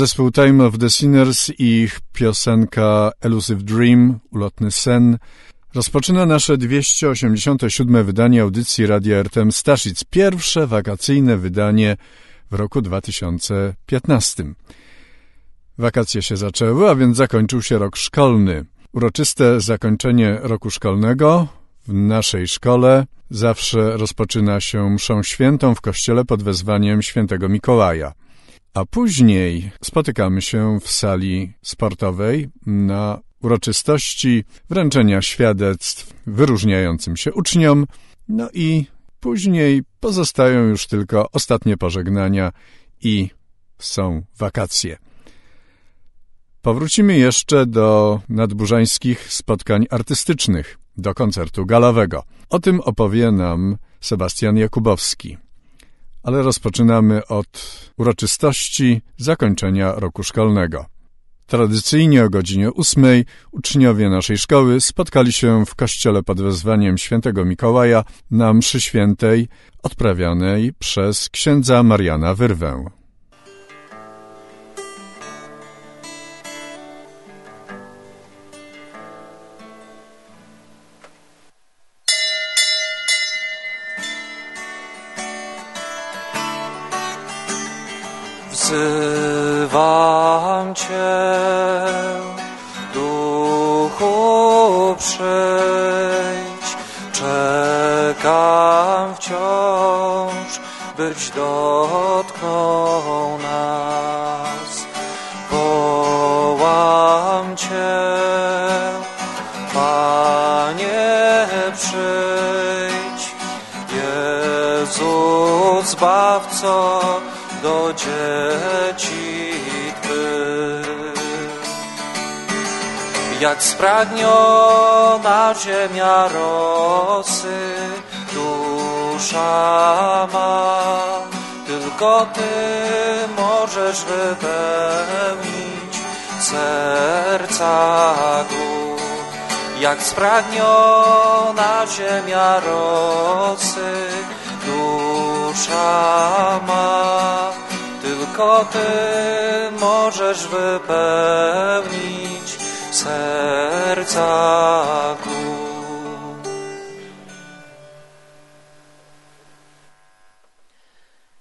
Zespół Time of the Sinners i ich piosenka Elusive Dream, ulotny sen, rozpoczyna nasze 287 wydanie audycji Radia RTM Staszic, pierwsze wakacyjne wydanie w roku 2015. Wakacje się zaczęły, a więc zakończył się rok szkolny. Uroczyste zakończenie roku szkolnego w naszej szkole zawsze rozpoczyna się mszą świętą w kościele pod wezwaniem świętego Mikołaja. A później spotykamy się w sali sportowej na uroczystości wręczenia świadectw wyróżniającym się uczniom, no i później pozostają już tylko ostatnie pożegnania i są wakacje. Powrócimy jeszcze do nadburzańskich spotkań artystycznych, do koncertu galowego. O tym opowie nam Sebastian Jakubowski. Ale rozpoczynamy od uroczystości zakończenia roku szkolnego. Tradycyjnie o godzinie ósmej uczniowie naszej szkoły spotkali się w kościele pod wezwaniem świętego Mikołaja na mszy świętej odprawianej przez księdza Mariana Wyrwę. Wzywam Cię, Duchu przyjdź, czekam wciąż, byś dotknął Jak spragniona ziemia rosy, dusza ma, tylko Ty możesz wypełnić serca głód. Jak spragniona ziemia rosy, dusza ma, tylko Ty możesz wypełnić serca głód.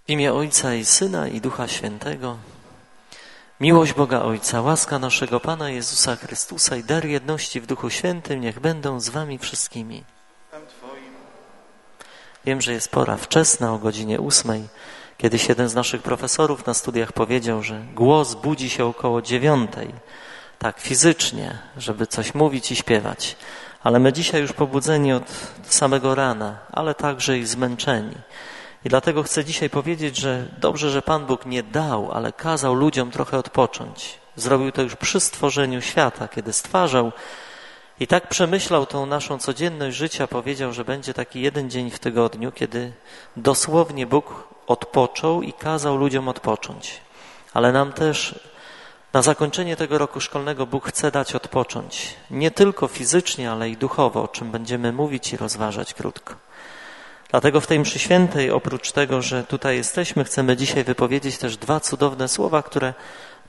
W imię Ojca i Syna i Ducha Świętego. Miłość Boga Ojca, łaska naszego Pana Jezusa Chrystusa i dar jedności w Duchu Świętym niech będą z Wami wszystkimi. Wiem, że jest pora wczesna, o godzinie ósmej. Kiedyś jeden z naszych profesorów na studiach powiedział, że głos budzi się około dziewiątej, tak fizycznie, żeby coś mówić i śpiewać. Ale my dzisiaj już pobudzeni od samego rana, ale także i zmęczeni. I dlatego chcę dzisiaj powiedzieć, że dobrze, że Pan Bóg nie dał, ale kazał ludziom trochę odpocząć. Zrobił to już przy stworzeniu świata, kiedy stwarzał i tak przemyślał tą naszą codzienność życia, powiedział, że będzie taki jeden dzień w tygodniu, kiedy dosłownie Bóg odpoczął i kazał ludziom odpocząć. Ale nam też na zakończenie tego roku szkolnego Bóg chce dać odpocząć. Nie tylko fizycznie, ale i duchowo, o czym będziemy mówić i rozważać krótko. Dlatego w tej mszy świętej, oprócz tego, że tutaj jesteśmy, chcemy dzisiaj wypowiedzieć też dwa cudowne słowa, które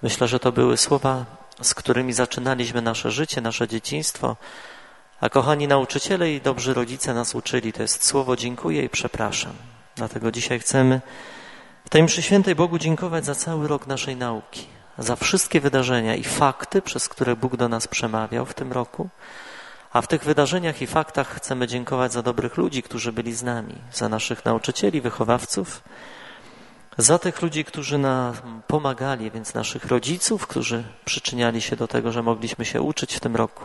myślę, że to były słowa z którymi zaczynaliśmy nasze życie, nasze dzieciństwo. A kochani nauczyciele i dobrzy rodzice nas uczyli, to jest słowo dziękuję i przepraszam. Dlatego dzisiaj chcemy w tej mszy świętej Bogu dziękować za cały rok naszej nauki, za wszystkie wydarzenia i fakty, przez które Bóg do nas przemawiał w tym roku. A w tych wydarzeniach i faktach chcemy dziękować za dobrych ludzi, którzy byli z nami, za naszych nauczycieli, wychowawców, za tych ludzi, którzy nam pomagali, więc naszych rodziców, którzy przyczyniali się do tego, że mogliśmy się uczyć w tym roku.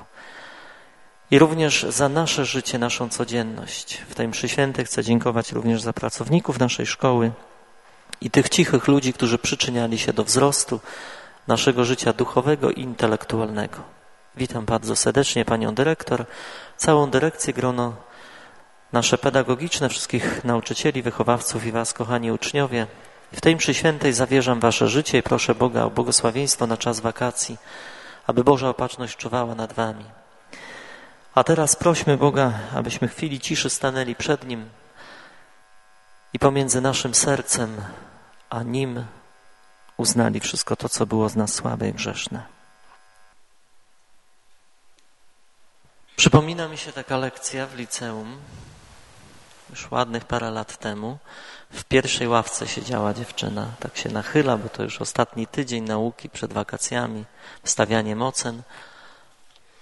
I również za nasze życie, naszą codzienność. W tej mszy świętej chcę dziękować również za pracowników naszej szkoły i tych cichych ludzi, którzy przyczyniali się do wzrostu naszego życia duchowego i intelektualnego. Witam bardzo serdecznie panią dyrektor, całą dyrekcję, grono nasze pedagogiczne, wszystkich nauczycieli, wychowawców i was, kochani uczniowie. W tej mszy świętej zawierzam wasze życie i proszę Boga o błogosławieństwo na czas wakacji, aby Boża opatrzność czuwała nad wami. A teraz prośmy Boga, abyśmy chwili ciszy stanęli przed Nim i pomiędzy naszym sercem a Nim uznali wszystko to, co było z nas słabe i grzeszne. Przypomina mi się taka lekcja w liceum, już ładnych parę lat temu. W pierwszej ławce siedziała dziewczyna, tak się nachyla, bo to już ostatni tydzień nauki przed wakacjami, wstawianiem ocen.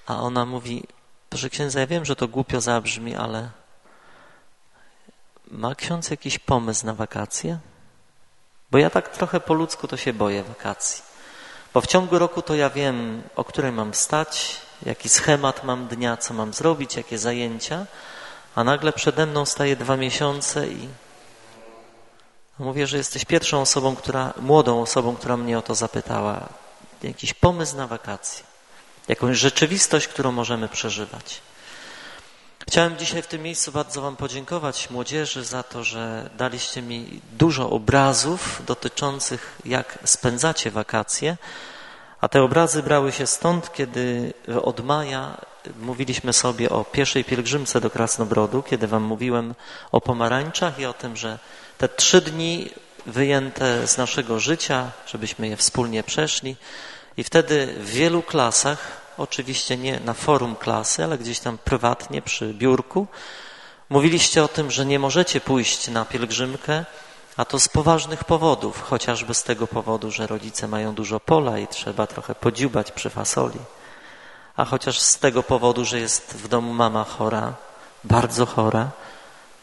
A ona mówi, proszę księdza, ja wiem, że to głupio zabrzmi, ale ma ksiądz jakiś pomysł na wakacje? Bo ja tak trochę po ludzku to się boję wakacji. Bo w ciągu roku to ja wiem, o której mam stać, jaki schemat mam dnia, co mam zrobić, jakie zajęcia, a nagle przede mną staje dwa miesiące i mówię, że jesteś pierwszą osobą, która, młodą osobą, która mnie o to zapytała. Jakiś pomysł na wakacje, jakąś rzeczywistość, którą możemy przeżywać. Chciałem dzisiaj w tym miejscu bardzo Wam podziękować młodzieży za to, że daliście mi dużo obrazów dotyczących jak spędzacie wakacje, a te obrazy brały się stąd, kiedy od maja mówiliśmy sobie o pierwszej pielgrzymce do Krasnobrodu, kiedy Wam mówiłem o pomarańczach i o tym, że te trzy dni wyjęte z naszego życia, żebyśmy je wspólnie przeszli. I wtedy w wielu klasach oczywiście nie na forum klasy, ale gdzieś tam prywatnie przy biurku. Mówiliście o tym, że nie możecie pójść na pielgrzymkę, a to z poważnych powodów, chociażby z tego powodu, że rodzice mają dużo pola i trzeba trochę podziubać przy fasoli, a chociaż z tego powodu, że jest w domu mama chora, bardzo chora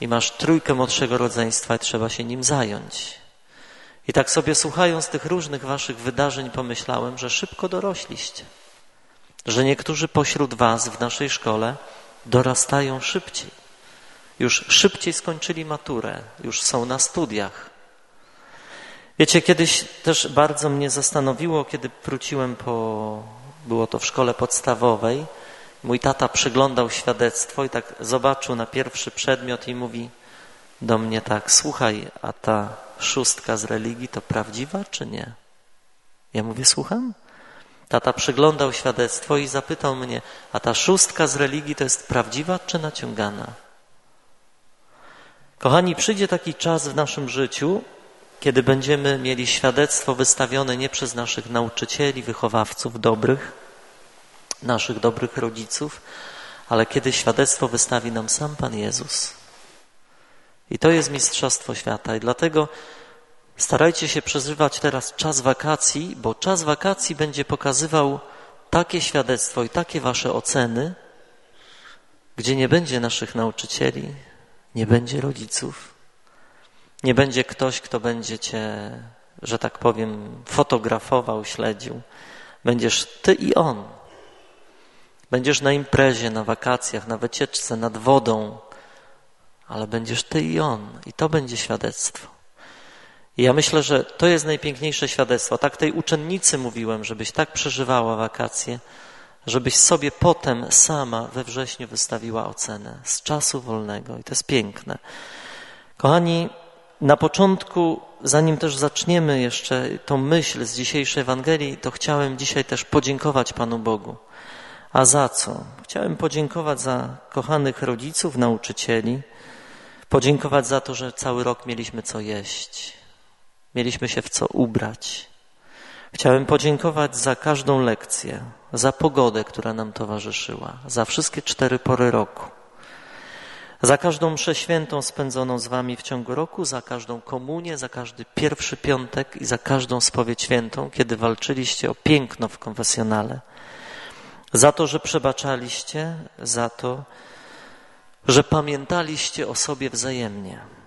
i masz trójkę młodszego rodzeństwa i trzeba się nim zająć. I tak sobie słuchając tych różnych waszych wydarzeń pomyślałem, że szybko dorośliście że niektórzy pośród Was w naszej szkole dorastają szybciej. Już szybciej skończyli maturę, już są na studiach. Wiecie, kiedyś też bardzo mnie zastanowiło, kiedy wróciłem po, było to w szkole podstawowej, mój tata przyglądał świadectwo i tak zobaczył na pierwszy przedmiot i mówi do mnie tak, słuchaj, a ta szóstka z religii to prawdziwa czy nie? Ja mówię, słucham? Tata przyglądał świadectwo i zapytał mnie, a ta szóstka z religii to jest prawdziwa czy naciągana? Kochani, przyjdzie taki czas w naszym życiu, kiedy będziemy mieli świadectwo wystawione nie przez naszych nauczycieli, wychowawców dobrych, naszych dobrych rodziców, ale kiedy świadectwo wystawi nam sam Pan Jezus. I to jest Mistrzostwo Świata. I dlatego Starajcie się przeżywać teraz czas wakacji, bo czas wakacji będzie pokazywał takie świadectwo i takie wasze oceny, gdzie nie będzie naszych nauczycieli, nie będzie rodziców, nie będzie ktoś, kto będzie cię, że tak powiem, fotografował, śledził. Będziesz ty i on. Będziesz na imprezie, na wakacjach, na wycieczce, nad wodą, ale będziesz ty i on. I to będzie świadectwo. I ja myślę, że to jest najpiękniejsze świadectwo. Tak tej uczennicy mówiłem, żebyś tak przeżywała wakacje, żebyś sobie potem sama we wrześniu wystawiła ocenę z czasu wolnego. I to jest piękne. Kochani, na początku, zanim też zaczniemy jeszcze tą myśl z dzisiejszej Ewangelii, to chciałem dzisiaj też podziękować Panu Bogu. A za co? Chciałem podziękować za kochanych rodziców, nauczycieli, podziękować za to, że cały rok mieliśmy co jeść, mieliśmy się w co ubrać. Chciałem podziękować za każdą lekcję, za pogodę, która nam towarzyszyła, za wszystkie cztery pory roku, za każdą mszę świętą spędzoną z Wami w ciągu roku, za każdą komunię, za każdy pierwszy piątek i za każdą spowiedź świętą, kiedy walczyliście o piękno w konfesjonale. Za to, że przebaczaliście, za to, że pamiętaliście o sobie wzajemnie.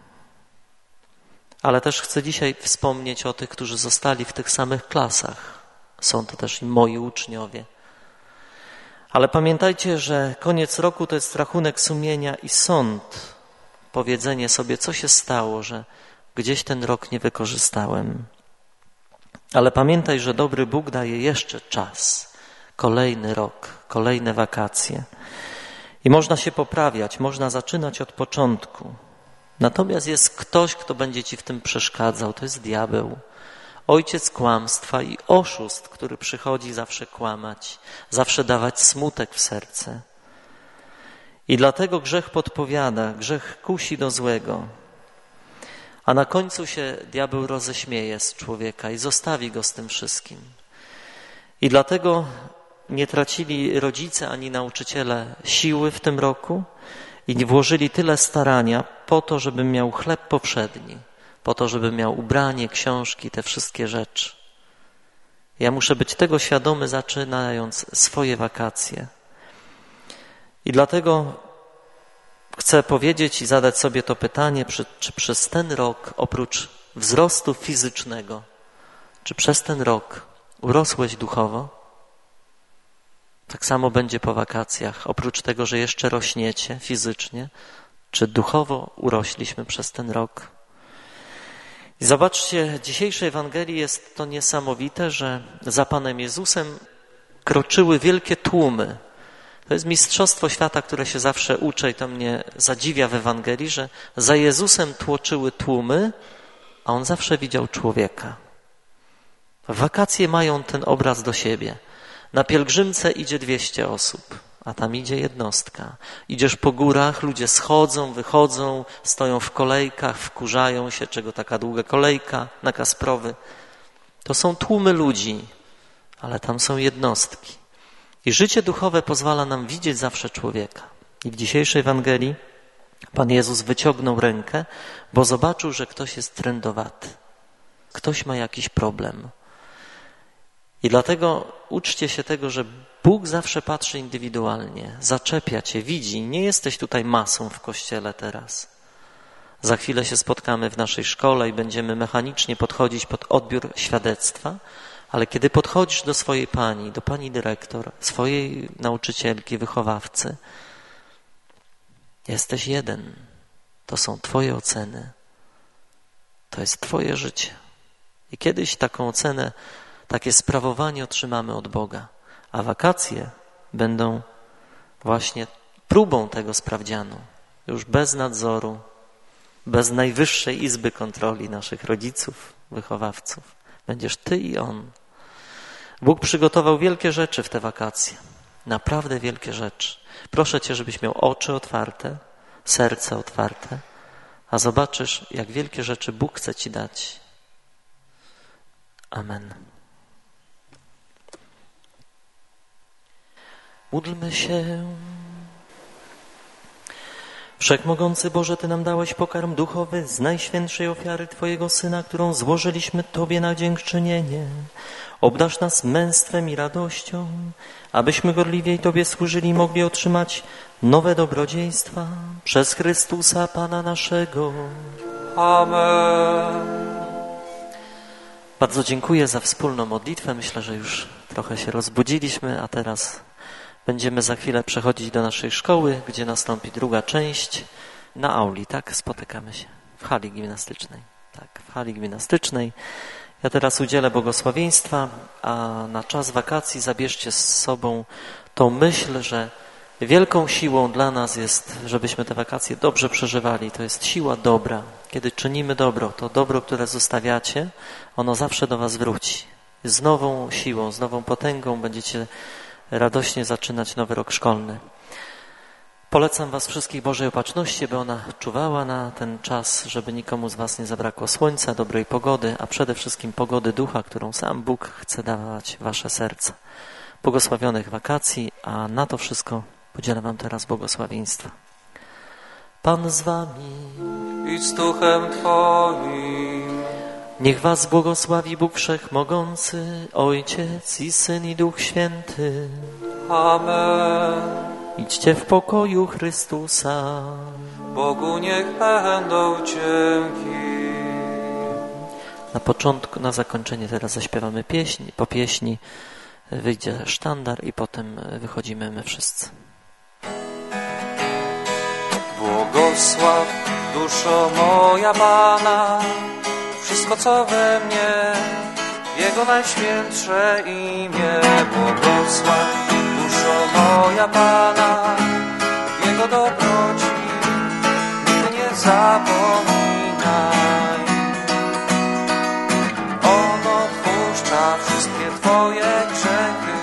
Ale też chcę dzisiaj wspomnieć o tych, którzy zostali w tych samych klasach. Są to też i moi uczniowie. Ale pamiętajcie, że koniec roku to jest rachunek sumienia i sąd. Powiedzenie sobie, co się stało, że gdzieś ten rok nie wykorzystałem. Ale pamiętaj, że dobry Bóg daje jeszcze czas. Kolejny rok, kolejne wakacje. I można się poprawiać, można zaczynać od początku. Natomiast jest ktoś, kto będzie ci w tym przeszkadzał, to jest diabeł. Ojciec kłamstwa i oszust, który przychodzi zawsze kłamać, zawsze dawać smutek w serce. I dlatego grzech podpowiada, grzech kusi do złego. A na końcu się diabeł roześmieje z człowieka i zostawi go z tym wszystkim. I dlatego nie tracili rodzice ani nauczyciele siły w tym roku i włożyli tyle starania po to, żeby miał chleb powszedni, po to, żeby miał ubranie, książki, te wszystkie rzeczy. Ja muszę być tego świadomy, zaczynając swoje wakacje. I dlatego chcę powiedzieć i zadać sobie to pytanie, czy, czy przez ten rok, oprócz wzrostu fizycznego, czy przez ten rok urosłeś duchowo? Tak samo będzie po wakacjach. Oprócz tego, że jeszcze rośniecie fizycznie, czy duchowo urośliśmy przez ten rok? I zobaczcie, dzisiejszej Ewangelii jest to niesamowite, że za Panem Jezusem kroczyły wielkie tłumy. To jest mistrzostwo świata, które się zawsze uczę i to mnie zadziwia w Ewangelii, że za Jezusem tłoczyły tłumy, a On zawsze widział człowieka. Wakacje mają ten obraz do siebie. Na pielgrzymce idzie 200 osób, a tam idzie jednostka. Idziesz po górach, ludzie schodzą, wychodzą, stoją w kolejkach, wkurzają się, czego taka długa kolejka na Kasprowy. To są tłumy ludzi, ale tam są jednostki. I życie duchowe pozwala nam widzieć zawsze człowieka. I w dzisiejszej Ewangelii Pan Jezus wyciągnął rękę, bo zobaczył, że ktoś jest trendowaty. Ktoś ma jakiś problem. I dlatego uczcie się tego, że Bóg zawsze patrzy indywidualnie, zaczepia cię, widzi. Nie jesteś tutaj masą w kościele teraz. Za chwilę się spotkamy w naszej szkole i będziemy mechanicznie podchodzić pod odbiór świadectwa, ale kiedy podchodzisz do swojej pani, do pani dyrektor, swojej nauczycielki, wychowawcy, jesteś jeden. To są Twoje oceny. To jest Twoje życie. I kiedyś taką ocenę takie sprawowanie otrzymamy od Boga, a wakacje będą właśnie próbą tego sprawdzianu. Już bez nadzoru, bez najwyższej izby kontroli naszych rodziców, wychowawców. Będziesz ty i on. Bóg przygotował wielkie rzeczy w te wakacje. Naprawdę wielkie rzeczy. Proszę Cię, żebyś miał oczy otwarte, serce otwarte, a zobaczysz, jak wielkie rzeczy Bóg chce Ci dać. Amen. Módlmy się. Wszechmogący Boże, Ty nam dałeś pokarm duchowy z najświętszej ofiary Twojego Syna, którą złożyliśmy Tobie na dziękczynienie. Obdasz nas męstwem i radością, abyśmy gorliwiej Tobie służyli i mogli otrzymać nowe dobrodziejstwa przez Chrystusa Pana naszego. Amen. Bardzo dziękuję za wspólną modlitwę. Myślę, że już trochę się rozbudziliśmy, a teraz będziemy za chwilę przechodzić do naszej szkoły, gdzie nastąpi druga część na auli, tak? Spotykamy się w hali gimnastycznej. Tak, w hali gimnastycznej. Ja teraz udzielę błogosławieństwa, a na czas wakacji zabierzcie z sobą tą myśl, że wielką siłą dla nas jest, żebyśmy te wakacje dobrze przeżywali. To jest siła dobra. Kiedy czynimy dobro, to dobro, które zostawiacie, ono zawsze do was wróci. Z nową siłą, z nową potęgą będziecie radośnie zaczynać nowy rok szkolny. Polecam Was wszystkich Bożej Opatrzności, by ona czuwała na ten czas, żeby nikomu z Was nie zabrakło słońca, dobrej pogody, a przede wszystkim pogody ducha, którą sam Bóg chce dawać Wasze serca. Błogosławionych wakacji, a na to wszystko podzielę Wam teraz błogosławieństwa. Pan z Wami, I z duchem Twoim. Niech Was błogosławi Bóg Wszechmogący, Ojciec i Syn i Duch Święty. Amen. Idźcie w pokoju Chrystusa. Bogu niech będą dzięki. Na początku, na zakończenie teraz zaśpiewamy pieśń. Po pieśni wyjdzie sztandar i potem wychodzimy my wszyscy. Błogosław duszo moja Pana, wszystko co we mnie, Jego najświętsze imię. Błogosław duszo moja Pana, Jego dobroci nigdy nie zapominaj. On odpuszcza wszystkie Twoje grzechy,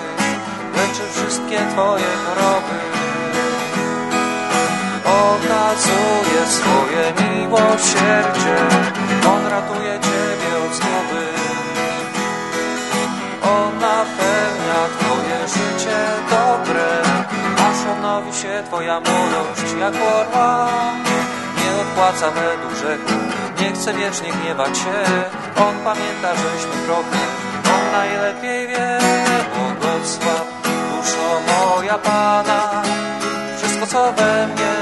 leczy wszystkie Twoje choroby okazuje swoje miłosierdzie On się twoja młodość jak orła. Nie odpłaca według grzechu, nie chce wiecznie gniewać się. On pamięta, żeśmy trochę, on najlepiej wie. Błogosław, duszo moja Pana, wszystko co we mnie,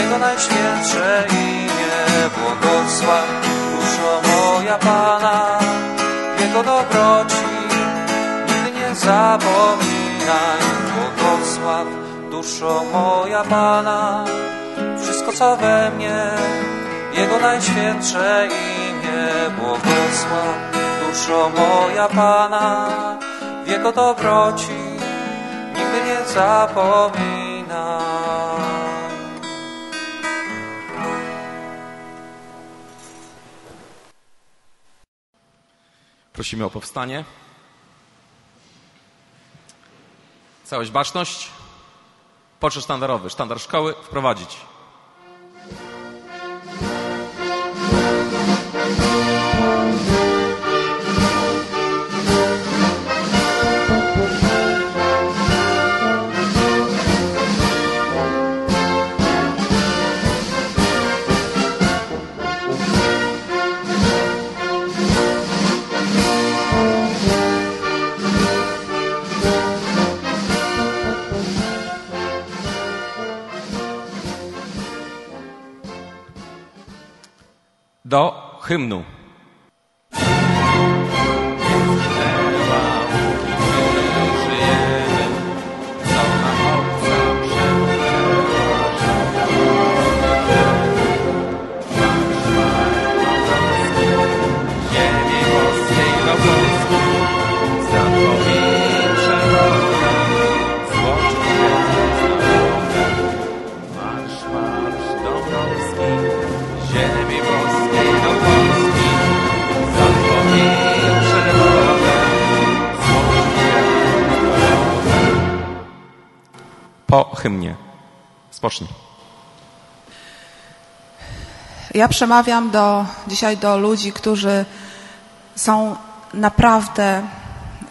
Jego najświętsze imię. Błogosław, duszo moja Pana, Jego dobroci nigdy nie zapominaj. Błogosław, duszo moja Pana, wszystko co we mnie, Jego najświętsze imię. Błogosław, duszo moja Pana, w Jego dobroci nigdy nie zapominaj. Prosimy o powstanie. Całość baczność. Poczet sztandarowy, sztandar szkoły wprowadzić. Do hymnu. Po hymnie. Spocznij. Ja przemawiam do, dzisiaj do ludzi, którzy są naprawdę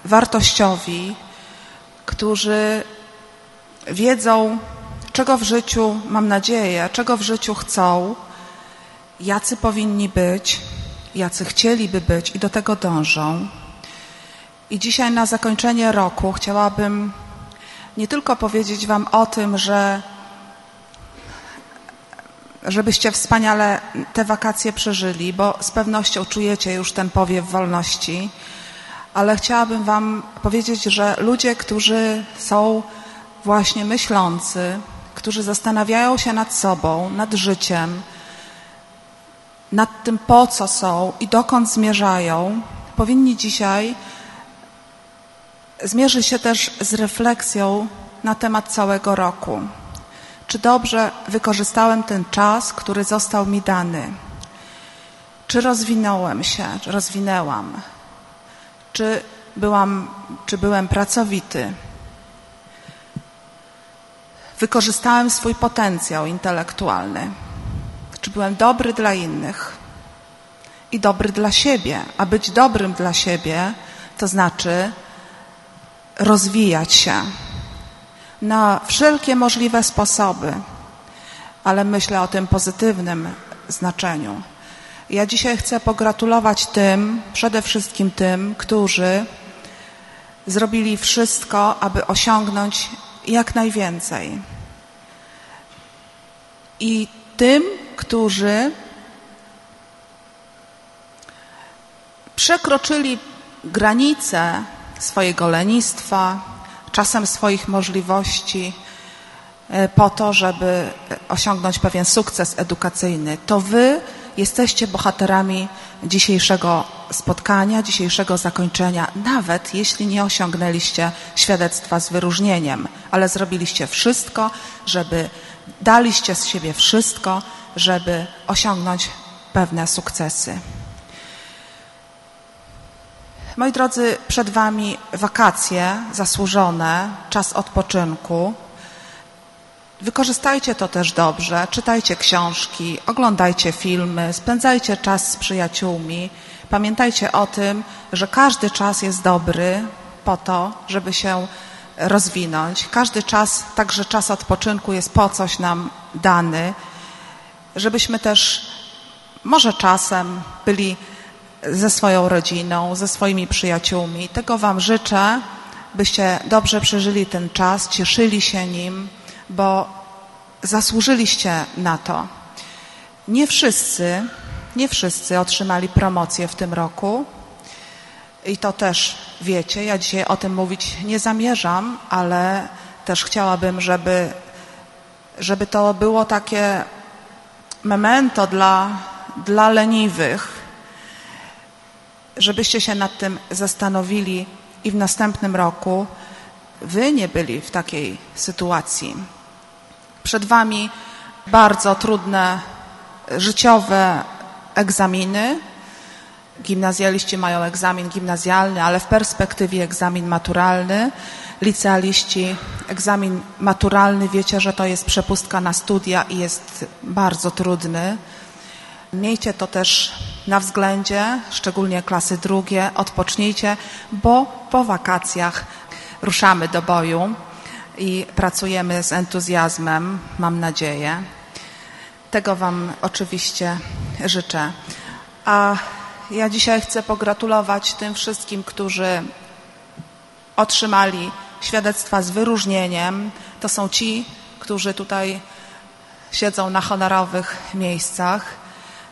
wartościowi, którzy wiedzą, czego w życiu, mam nadzieję, czego w życiu chcą, jacy powinni być, jacy chcieliby być i do tego dążą. I dzisiaj na zakończenie roku chciałabym nie tylko powiedzieć Wam o tym, że żebyście wspaniale te wakacje przeżyli, bo z pewnością czujecie już ten powiew wolności, ale chciałabym Wam powiedzieć, że ludzie, którzy są właśnie myślący, którzy zastanawiają się nad sobą, nad życiem, nad tym, po co są i dokąd zmierzają, powinni dzisiaj zmierzyć się też z refleksją na temat całego roku. Czy dobrze wykorzystałem ten czas, który został mi dany? Czy rozwinąłem się, rozwinęłam? Czy byłam, czy byłem pracowity? Wykorzystałem swój potencjał intelektualny? Czy byłem dobry dla innych? I dobry dla siebie. A być dobrym dla siebie to znaczy rozwijać się na wszelkie możliwe sposoby, ale myślę o tym pozytywnym znaczeniu. Ja dzisiaj chcę pogratulować tym, przede wszystkim tym, którzy zrobili wszystko, aby osiągnąć jak najwięcej. I tym, którzy przekroczyli granice swojego lenistwa, czasem swoich możliwości e, po to, żeby osiągnąć pewien sukces edukacyjny. To wy jesteście bohaterami dzisiejszego spotkania, dzisiejszego zakończenia, nawet jeśli nie osiągnęliście świadectwa z wyróżnieniem, ale zrobiliście wszystko, żeby daliście z siebie wszystko, żeby osiągnąć pewne sukcesy. Moi drodzy, przed Wami wakacje zasłużone, czas odpoczynku. Wykorzystajcie to też dobrze, czytajcie książki, oglądajcie filmy, spędzajcie czas z przyjaciółmi. Pamiętajcie o tym, że każdy czas jest dobry po to, żeby się rozwinąć. Każdy czas, także czas odpoczynku jest po coś nam dany, żebyśmy też może czasem byli ze swoją rodziną, ze swoimi przyjaciółmi. Tego Wam życzę, byście dobrze przeżyli ten czas, cieszyli się nim, bo zasłużyliście na to. Nie wszyscy, nie wszyscy otrzymali promocję w tym roku. I to też wiecie, ja dzisiaj o tym mówić nie zamierzam, ale też chciałabym, żeby, żeby to było takie memento dla, dla leniwych, żebyście się nad tym zastanowili i w następnym roku wy nie byli w takiej sytuacji. Przed wami bardzo trudne życiowe egzaminy. Gimnazjaliści mają egzamin gimnazjalny, ale w perspektywie egzamin maturalny. Licealiści egzamin maturalny, wiecie, że to jest przepustka na studia i jest bardzo trudny. Miejcie to też na względzie, szczególnie klasy drugie, odpocznijcie, bo po wakacjach ruszamy do boju i pracujemy z entuzjazmem, mam nadzieję. Tego Wam oczywiście życzę. A ja dzisiaj chcę pogratulować tym wszystkim, którzy otrzymali świadectwa z wyróżnieniem. To są ci, którzy tutaj siedzą na honorowych miejscach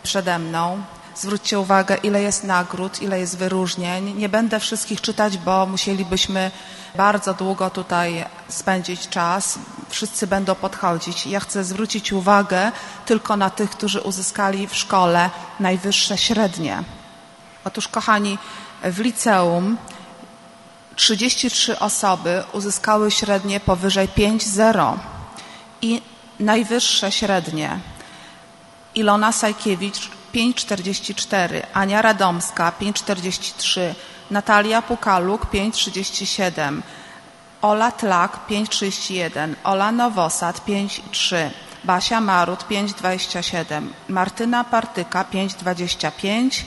przede mną. Zwróćcie uwagę, ile jest nagród, ile jest wyróżnień. Nie będę wszystkich czytać, bo musielibyśmy bardzo długo tutaj spędzić czas. Wszyscy będą podchodzić. Ja chcę zwrócić uwagę tylko na tych, którzy uzyskali w szkole najwyższe średnie. Otóż, kochani, w liceum 33 osoby uzyskały średnie powyżej 5,0 i najwyższe średnie. Ilona Sajkiewicz 5,44, Ania Radomska 5,43, Natalia Pukaluk 5,37, Ola Tlak 5,31, Ola Nowosad 5,3, Basia Marut 5,27, Martyna Partyka 5,25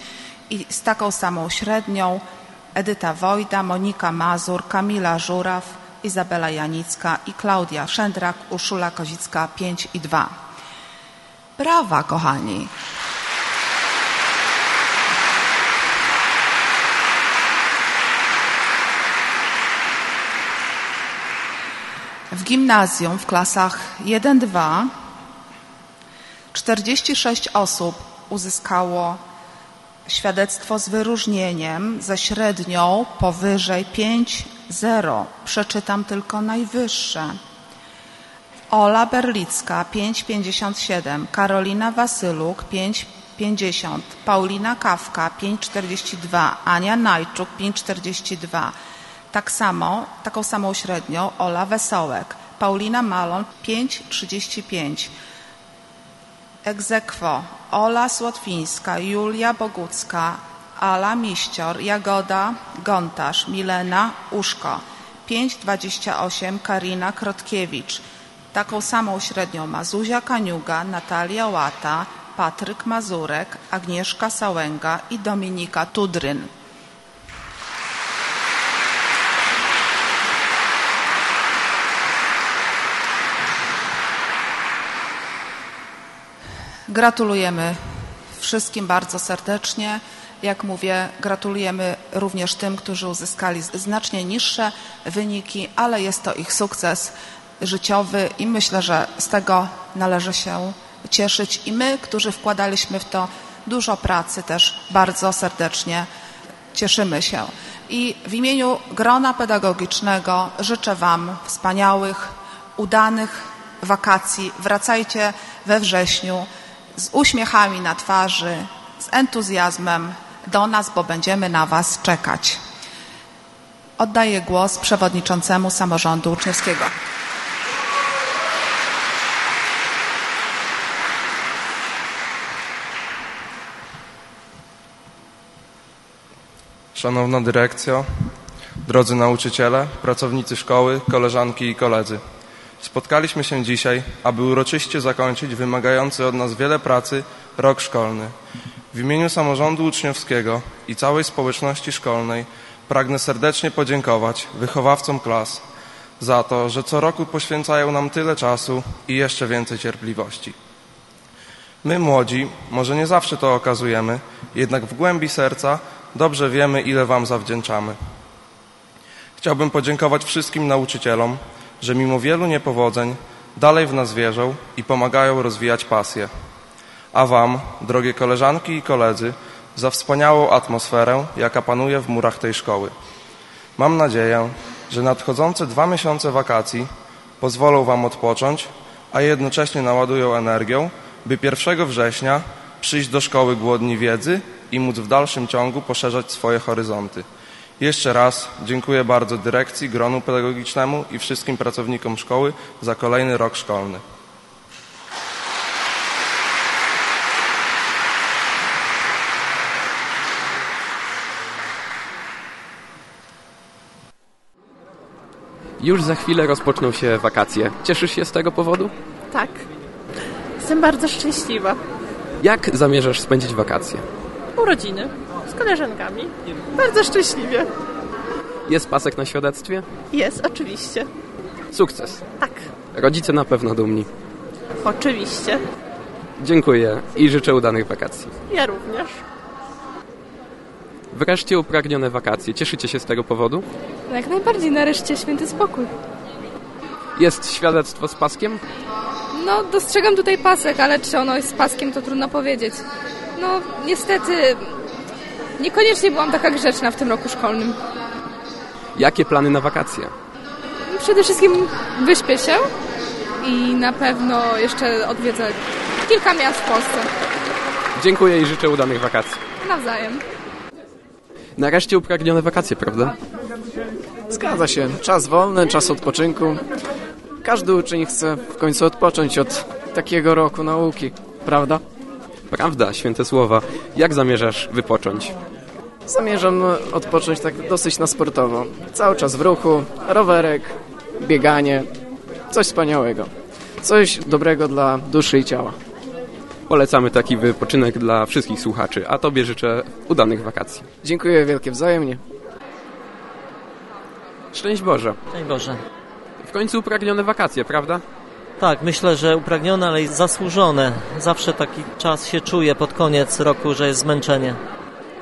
i z taką samą średnią Edyta Wojda, Monika Mazur, Kamila Żuraw, Izabela Janicka i Klaudia Szendrak, Urszula Kozicka 5 i 2. Brawa, kochani! W gimnazjum w klasach 1-2 46 osób uzyskało świadectwo z wyróżnieniem ze średnią powyżej 5,0. Przeczytam tylko najwyższe. Ola Berlicka 5,57, Karolina Wasyluk 5,50, Paulina Kawka 5,42, Ania Najczuk 5,42. Tak samo, taką samą średnią Ola Wesołek, Paulina Malon 5,35. Egzekwo Ola Słotwińska, Julia Bogucka, Ala Miścior, Jagoda Gontarz, Milena Uszko 5,28 Karina Krotkiewicz. Taką samą średnią ma Zuzia Kaniuga, Natalia Łata, Patryk Mazurek, Agnieszka Sałęga i Dominika Tudryn. Gratulujemy wszystkim bardzo serdecznie. Jak mówię, gratulujemy również tym, którzy uzyskali znacznie niższe wyniki, ale jest to ich sukces życiowy i myślę, że z tego należy się cieszyć. I my, którzy wkładaliśmy w to dużo pracy, też bardzo serdecznie cieszymy się. I w imieniu grona pedagogicznego życzę Wam wspaniałych, udanych wakacji. Wracajcie we wrześniu z uśmiechami na twarzy, z entuzjazmem do nas, bo będziemy na Was czekać. Oddaję głos przewodniczącemu samorządu uczniowskiego. Szanowna dyrekcjo, drodzy nauczyciele, pracownicy szkoły, koleżanki i koledzy. Spotkaliśmy się dzisiaj, aby uroczyście zakończyć wymagający od nas wiele pracy rok szkolny. W imieniu samorządu uczniowskiego i całej społeczności szkolnej pragnę serdecznie podziękować wychowawcom klas za to, że co roku poświęcają nam tyle czasu i jeszcze więcej cierpliwości. My młodzi, może nie zawsze to okazujemy, jednak w głębi serca dobrze wiemy, ile Wam zawdzięczamy. Chciałbym podziękować wszystkim nauczycielom, że mimo wielu niepowodzeń dalej w nas wierzą i pomagają rozwijać pasję. A Wam, drogie koleżanki i koledzy, za wspaniałą atmosferę, jaka panuje w murach tej szkoły. Mam nadzieję, że nadchodzące dwa miesiące wakacji pozwolą Wam odpocząć, a jednocześnie naładują energią, by 1 września przyjść do szkoły głodni wiedzy i móc w dalszym ciągu poszerzać swoje horyzonty. Jeszcze raz dziękuję bardzo dyrekcji, gronu pedagogicznemu i wszystkim pracownikom szkoły za kolejny rok szkolny. Już za chwilę rozpoczną się wakacje. Cieszysz się z tego powodu? Tak. Jestem bardzo szczęśliwa. Jak zamierzasz spędzić wakacje? Urodziny. Z koleżankami. Bardzo szczęśliwie. Jest pasek na świadectwie? Jest, oczywiście. Sukces. Tak. Rodzice na pewno dumni. Oczywiście. Dziękuję i życzę udanych wakacji. Ja również. Wreszcie upragnione wakacje. Cieszycie się z tego powodu? No jak najbardziej, nareszcie święty spokój. Jest świadectwo z paskiem? No, dostrzegam tutaj pasek, ale czy ono jest paskiem, to trudno powiedzieć. No, niestety, niekoniecznie byłam taka grzeczna w tym roku szkolnym. Jakie plany na wakacje? Przede wszystkim wyśpię się i na pewno jeszcze odwiedzę kilka miast w Polsce. Dziękuję i życzę udanych wakacji. Nawzajem. Nareszcie upragnione wakacje, prawda? Zgadza się. Czas wolny, czas odpoczynku. Każdy uczeń chce w końcu odpocząć od takiego roku nauki, prawda? Prawda, święte słowa. Jak zamierzasz wypocząć? Zamierzam odpocząć tak dosyć na sportowo. Cały czas w ruchu, rowerek, bieganie. Coś wspaniałego. Coś dobrego dla duszy i ciała. Polecamy taki wypoczynek dla wszystkich słuchaczy, a Tobie życzę udanych wakacji. Dziękuję wielkie wzajemnie. Szczęść Boże. Szczęść Boże. W końcu upragnione wakacje, prawda? Tak, myślę, że upragnione, ale i zasłużone. Zawsze taki czas się czuje pod koniec roku, że jest zmęczenie.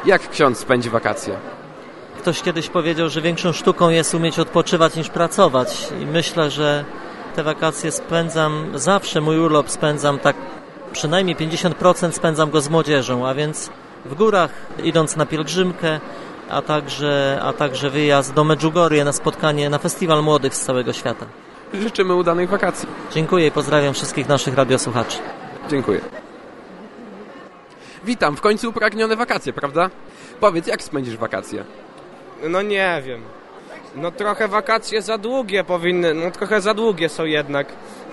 Jak ksiądz spędzi wakacje? Ktoś kiedyś powiedział, że większą sztuką jest umieć odpoczywać niż pracować. I myślę, że te wakacje spędzam, zawsze mój urlop spędzam tak przynajmniej 50% spędzam go z młodzieżą, a więc w górach, idąc na pielgrzymkę, a także, a także wyjazd do Medjugorje na spotkanie, na festiwal młodych z całego świata. Życzymy udanych wakacji. Dziękuję i pozdrawiam wszystkich naszych radiosłuchaczy. Dziękuję. Witam, w końcu upragnione wakacje, prawda? Powiedz, jak spędzisz wakacje? No nie wiem. No trochę wakacje za długie powinny, no trochę za długie są jednak.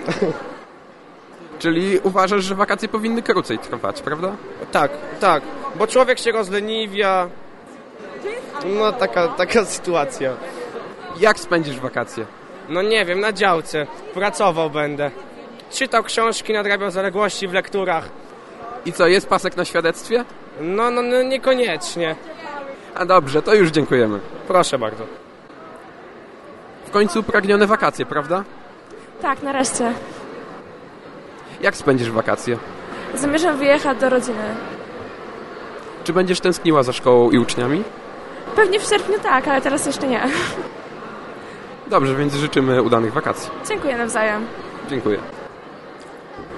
Czyli uważasz, że wakacje powinny krócej trwać, prawda? Tak, tak, bo człowiek się rozleniwia. No taka, taka sytuacja. Jak spędzisz wakacje? No nie wiem, na działce. Pracował będę. Czytał książki, nadrabiał zaległości w lekturach. I co, jest pasek na świadectwie? No, no, no niekoniecznie. A dobrze, to już dziękujemy. Proszę bardzo. W końcu upragnione wakacje, prawda? Tak, nareszcie. Jak spędzisz wakacje? Zamierzam wyjechać do rodziny. Czy będziesz tęskniła za szkołą i uczniami? Pewnie w sierpniu tak, ale teraz jeszcze nie. Dobrze, więc życzymy udanych wakacji. Dziękuję nawzajem. Dziękuję.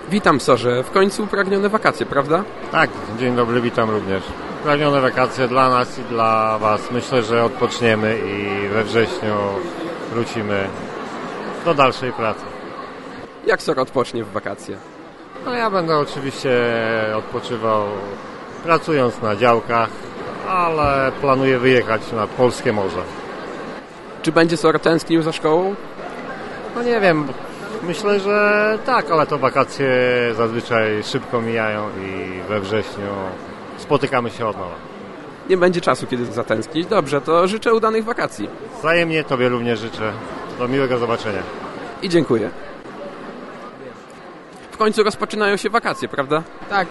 Witam, Sorze. W końcu upragnione wakacje, prawda? Tak, dzień dobry, witam również. Upragnione wakacje dla nas i dla Was. Myślę, że odpoczniemy i we wrześniu wrócimy do dalszej pracy. Jak Sor odpocznie w wakacje? No ja będę oczywiście odpoczywał pracując na działkach, ale planuję wyjechać na polskie morze. Czy będzie Sor tęsknił za szkołą? No nie wiem, myślę, że tak, ale to wakacje zazwyczaj szybko mijają i we wrześniu spotykamy się od nowa. Nie będzie czasu, kiedy zatęsknić. Dobrze, to życzę udanych wakacji. Wzajemnie Tobie również życzę. Do miłego zobaczenia. I dziękuję. końcu rozpoczynają się wakacje, prawda? Tak,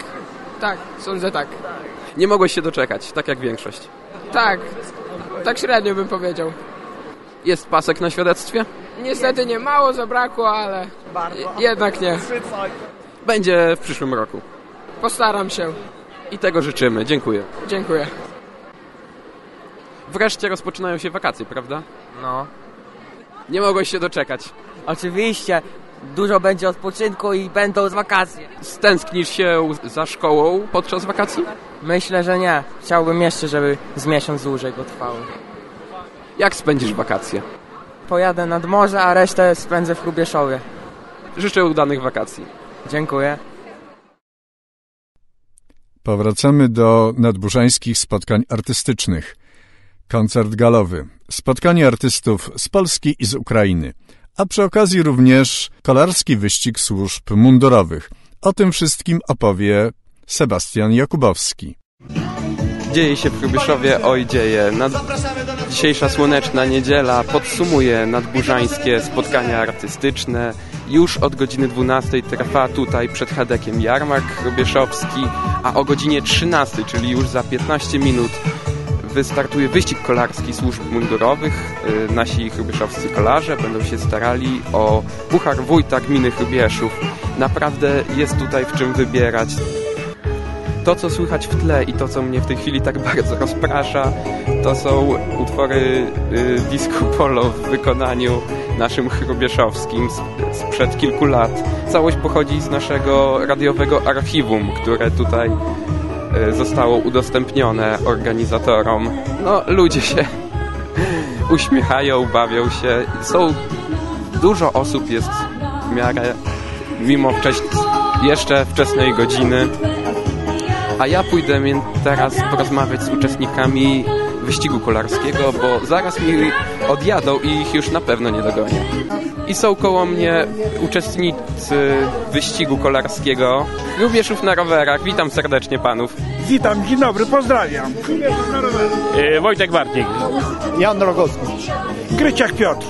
tak, sądzę tak. Nie mogłeś się doczekać, tak jak większość. Tak, tak średnio bym powiedział. Jest pasek na świadectwie? Niestety nie mało zabrakło, ale jednak nie. Będzie w przyszłym roku. Postaram się. I tego życzymy. Dziękuję. Dziękuję. Wreszcie rozpoczynają się wakacje, prawda? No. Nie mogłeś się doczekać. Oczywiście. Dużo będzie odpoczynku i będą z wakacje. Stęsknisz się za szkołą podczas wakacji? Myślę, że nie. Chciałbym jeszcze, żeby z miesiąc dłużej go trwało. Jak spędzisz wakacje? Pojadę nad morze, a resztę spędzę w Hrubieszowie. Życzę udanych wakacji. Dziękuję. Powracamy do nadburzańskich spotkań artystycznych. Koncert galowy. Spotkanie artystów z Polski i z Ukrainy. A przy okazji również kolarski wyścig służb mundurowych. O tym wszystkim opowie Sebastian Jakubowski. Dzieje się w Hrubieszowie, oj dzieje. Nad... Dzisiejsza słoneczna niedziela podsumuje nadburzańskie spotkania artystyczne. Już od godziny 12 trwa tutaj przed Hadekiem jarmark hrubieszowski, a o godzinie 13, czyli już za 15 minut wystartuje wyścig kolarski służb mundurowych. Y, Nasi hrubieszowscy kolarze będą się starali o puchar wójta gminy Hrubieszów. Naprawdę jest tutaj w czym wybierać. To, co słychać w tle i to, co mnie w tej chwili tak bardzo rozprasza, to są utwory y, disco polo w wykonaniu naszym hrubieszowskim z- sprzed kilku lat. Całość pochodzi z naszego radiowego archiwum, które tutaj y, zostało udostępnione organizatorom. No, ludzie się uśmiechają, bawią się. Są dużo osób jest w miarę mimo wcześ, jeszcze wczesnej godziny. A ja pójdę mi- teraz porozmawiać z uczestnikami wyścigu kolarskiego, bo zaraz mi odjadą i ich już na pewno nie dogonię. I są koło mnie uczestnicy wyścigu kolarskiego. Lubieszów na rowerach. Witam serdecznie panów. Witam, dzień dobry, pozdrawiam. E, Wojtek Bartnik. Jan Rogowski. Gryciak Piotr.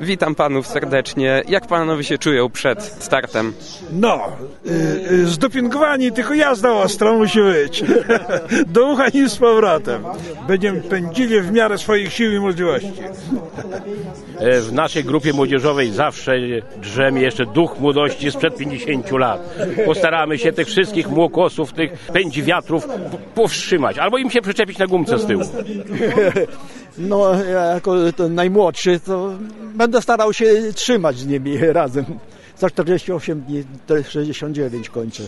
Witam panów serdecznie. Jak panowie się czują przed startem? No, y, y, zdopingowani, tylko jazda ostra musi być. Do ucha i z powrotem. Będziemy pędzili w miarę swoich sił i możliwości. E, W naszej grupie młodzieżowej zawsze drzemie jeszcze duch młodości sprzed 50 lat. Postaramy się tych wszystkich młokosów, tych pędzi wiatrów powstrzymać. Albo im się przyczepić na gumce z tyłu. No, ja jako ten najmłodszy, to będę starał się trzymać z nimi razem. Za 48 dni, to 69 kończę.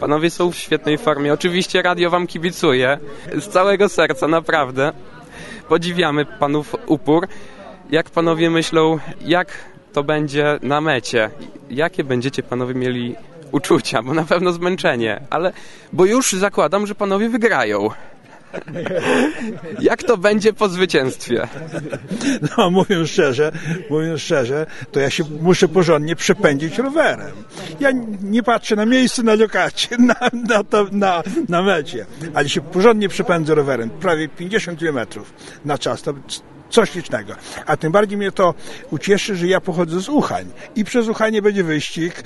Panowie są w świetnej formie. Oczywiście radio wam kibicuje. Z całego serca, naprawdę. Podziwiamy panów upór. Jak panowie myślą, jak to będzie na mecie? Jakie będziecie panowie mieli uczucia? Bo na pewno zmęczenie, ale bo już zakładam, że panowie wygrają. Jak to będzie po zwycięstwie? No, mówiąc szczerze, mówiąc szczerze, to ja się muszę porządnie przepędzić rowerem. Ja nie patrzę na miejsce, na lokacie, na, na, na, na mecie, ale się porządnie przepędzę rowerem. Prawie 50 km na czas. To coś licznego. A tym bardziej mnie to ucieszy, że ja pochodzę z Uchań i przez Uchanie będzie wyścig.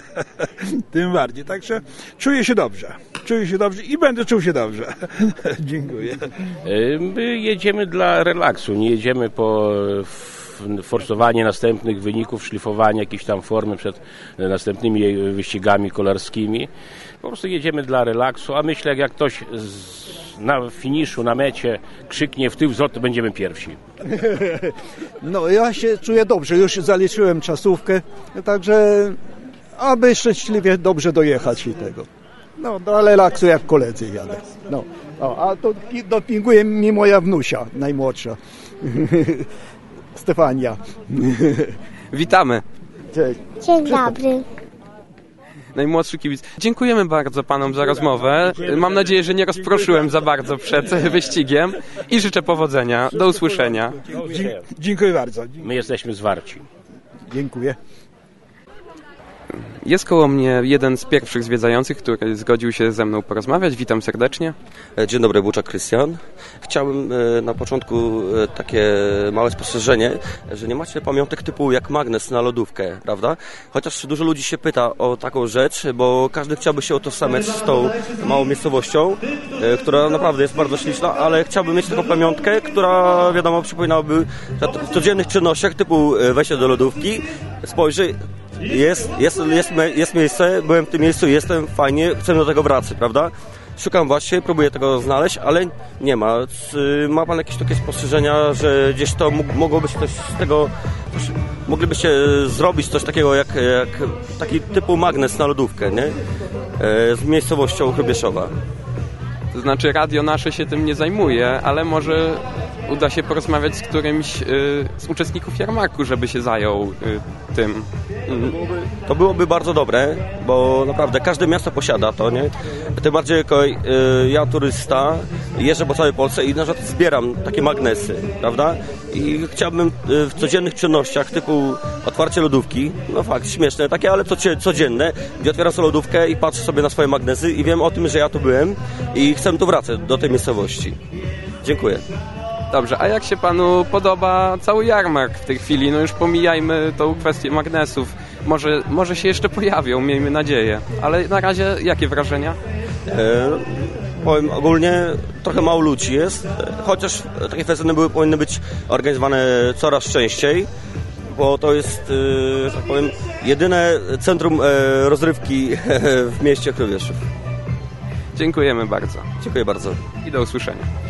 tym bardziej. Także czuję się dobrze. Czuję się dobrze i będę czuł się dobrze. Dziękuję. E, My jedziemy dla relaksu, nie jedziemy po forsowanie następnych wyników, szlifowanie jakiejś tam formy przed e, następnymi wyścigami kolarskimi. Po prostu jedziemy dla relaksu, a myślę, jak ktoś z, na finiszu, na mecie krzyknie w tył wzlot, to będziemy pierwsi. No, ja się czuję dobrze, już zaliczyłem czasówkę, także aby szczęśliwie dobrze dojechać i tego. No, do relaksu jak koledzy jadę. No, o, a to pi- dopinguje mi moja wnusia, najmłodsza. Stefania. Witamy. Cześć. Dzień dobry. Najmłodszy kibic. Dziękujemy bardzo panom za rozmowę. Mam nadzieję, że nie rozproszyłem za bardzo przed wyścigiem i życzę powodzenia. Do usłyszenia. Dziękuję bardzo. My jesteśmy zwarci. Dziękuję. Jest koło mnie jeden z pierwszych zwiedzających, który zgodził się ze mną porozmawiać. Witam serdecznie. Dzień dobry, Buczak Krystian. Chciałbym e, na początku e, takie małe spostrzeżenie, że nie macie pamiątek typu jak magnes na lodówkę, prawda? Chociaż dużo ludzi się pyta o taką rzecz, bo każdy chciałby się utożsamiać z tą małą miejscowością, e, która naprawdę jest bardzo śliczna, ale chciałbym mieć taką pamiątkę, która wiadomo przypominałaby w codziennych czynnościach typu e, wejście do lodówki, spojrzy, jest, jest, jest, jest miejsce, byłem w tym miejscu, jestem, fajnie, chcę do tego wracać, prawda? Szukam właśnie, próbuję tego znaleźć, ale nie ma. C- Ma Pan jakieś takie spostrzeżenia, że gdzieś to mógł, mogło być coś z tego, moglibyście zrobić coś takiego jak, jak taki typu magnes na lodówkę, nie? E, z miejscowością Chrubieszowa. To znaczy radio nasze się tym nie zajmuje, ale może uda się porozmawiać z którymś y, z uczestników jarmarku, żeby się zajął y, tym. To byłoby bardzo dobre, bo naprawdę każde miasto posiada to, nie? Tym bardziej jako y, ja turysta jeżdżę po całej Polsce i na przykład zbieram takie magnesy, prawda? I chciałbym w codziennych czynnościach typu otwarcie lodówki, no fakt, śmieszne takie, ale codzie- codzienne, gdzie otwieram sobie lodówkę i patrzę sobie na swoje magnesy i wiem o tym, że ja tu byłem i chcę tu wracać do tej miejscowości. Dziękuję. Dobrze, a jak się panu podoba cały jarmark w tej chwili? No już pomijajmy tą kwestię magnesów. Może, może się jeszcze pojawią, miejmy nadzieję. Ale na razie jakie wrażenia? E, powiem ogólnie trochę mało ludzi jest, chociaż takie festyny były, powinny być organizowane coraz częściej, bo to jest, e, tak powiem, jedyne centrum e, rozrywki w mieście Chrowieszów. Dziękujemy bardzo. Dziękuję bardzo. I do usłyszenia.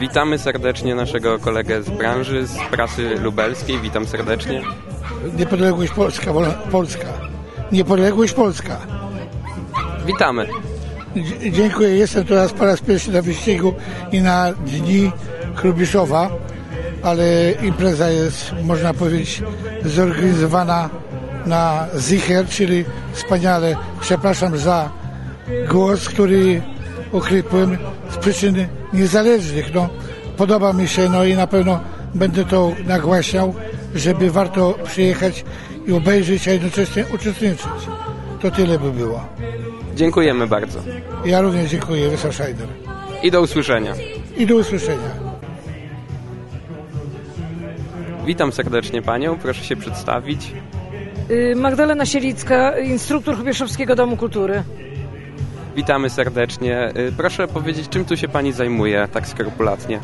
Witamy serdecznie naszego kolegę z branży, z prasy lubelskiej. Witam serdecznie. Niepodległość Polska, Polska. Niepodległość Polska. Witamy. Dzie- Dziękuję. Jestem teraz po raz pierwszy na wyścigu i na dni Chrubiszowa, ale impreza jest, można powiedzieć, zorganizowana na Zicher, czyli wspaniale. Przepraszam za głos, który ochrypłem z przyczyn niezależnych. No, podoba mi się, no i na pewno będę to nagłaśniał, żeby warto przyjechać i obejrzeć, a jednocześnie uczestniczyć. To tyle by było. Dziękujemy bardzo. Ja również dziękuję, Wysła Szajder. I do usłyszenia. I do usłyszenia. Witam serdecznie panią, proszę się przedstawić. Y, Magdalena Sielicka, instruktor Chrubieszowskiego Domu Kultury. Witamy serdecznie. Y, Proszę powiedzieć, czym tu się pani zajmuje tak skrupulatnie?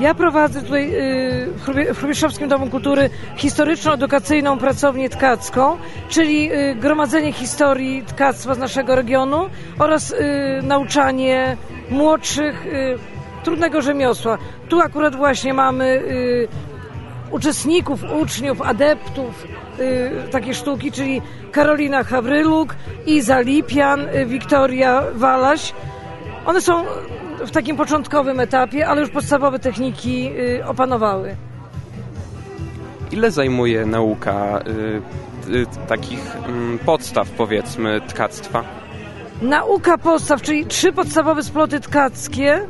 Ja prowadzę tutaj y, w Chrubieszowskim Domu Kultury historyczno-edukacyjną pracownię tkacką, czyli y, gromadzenie historii tkactwa z naszego regionu oraz nauczanie młodszych trudnego rzemiosła. Tu akurat właśnie mamy uczestników, uczniów, adeptów takiej sztuki, czyli Karolina Hawryluk, Iza Lipian, y, Wiktoria Walaś. One są w takim początkowym etapie, ale już podstawowe techniki y, opanowały. Ile zajmuje nauka y, takich mm, podstaw, powiedzmy, tkactwa? Nauka podstaw, czyli trzy podstawowe sploty tkackie,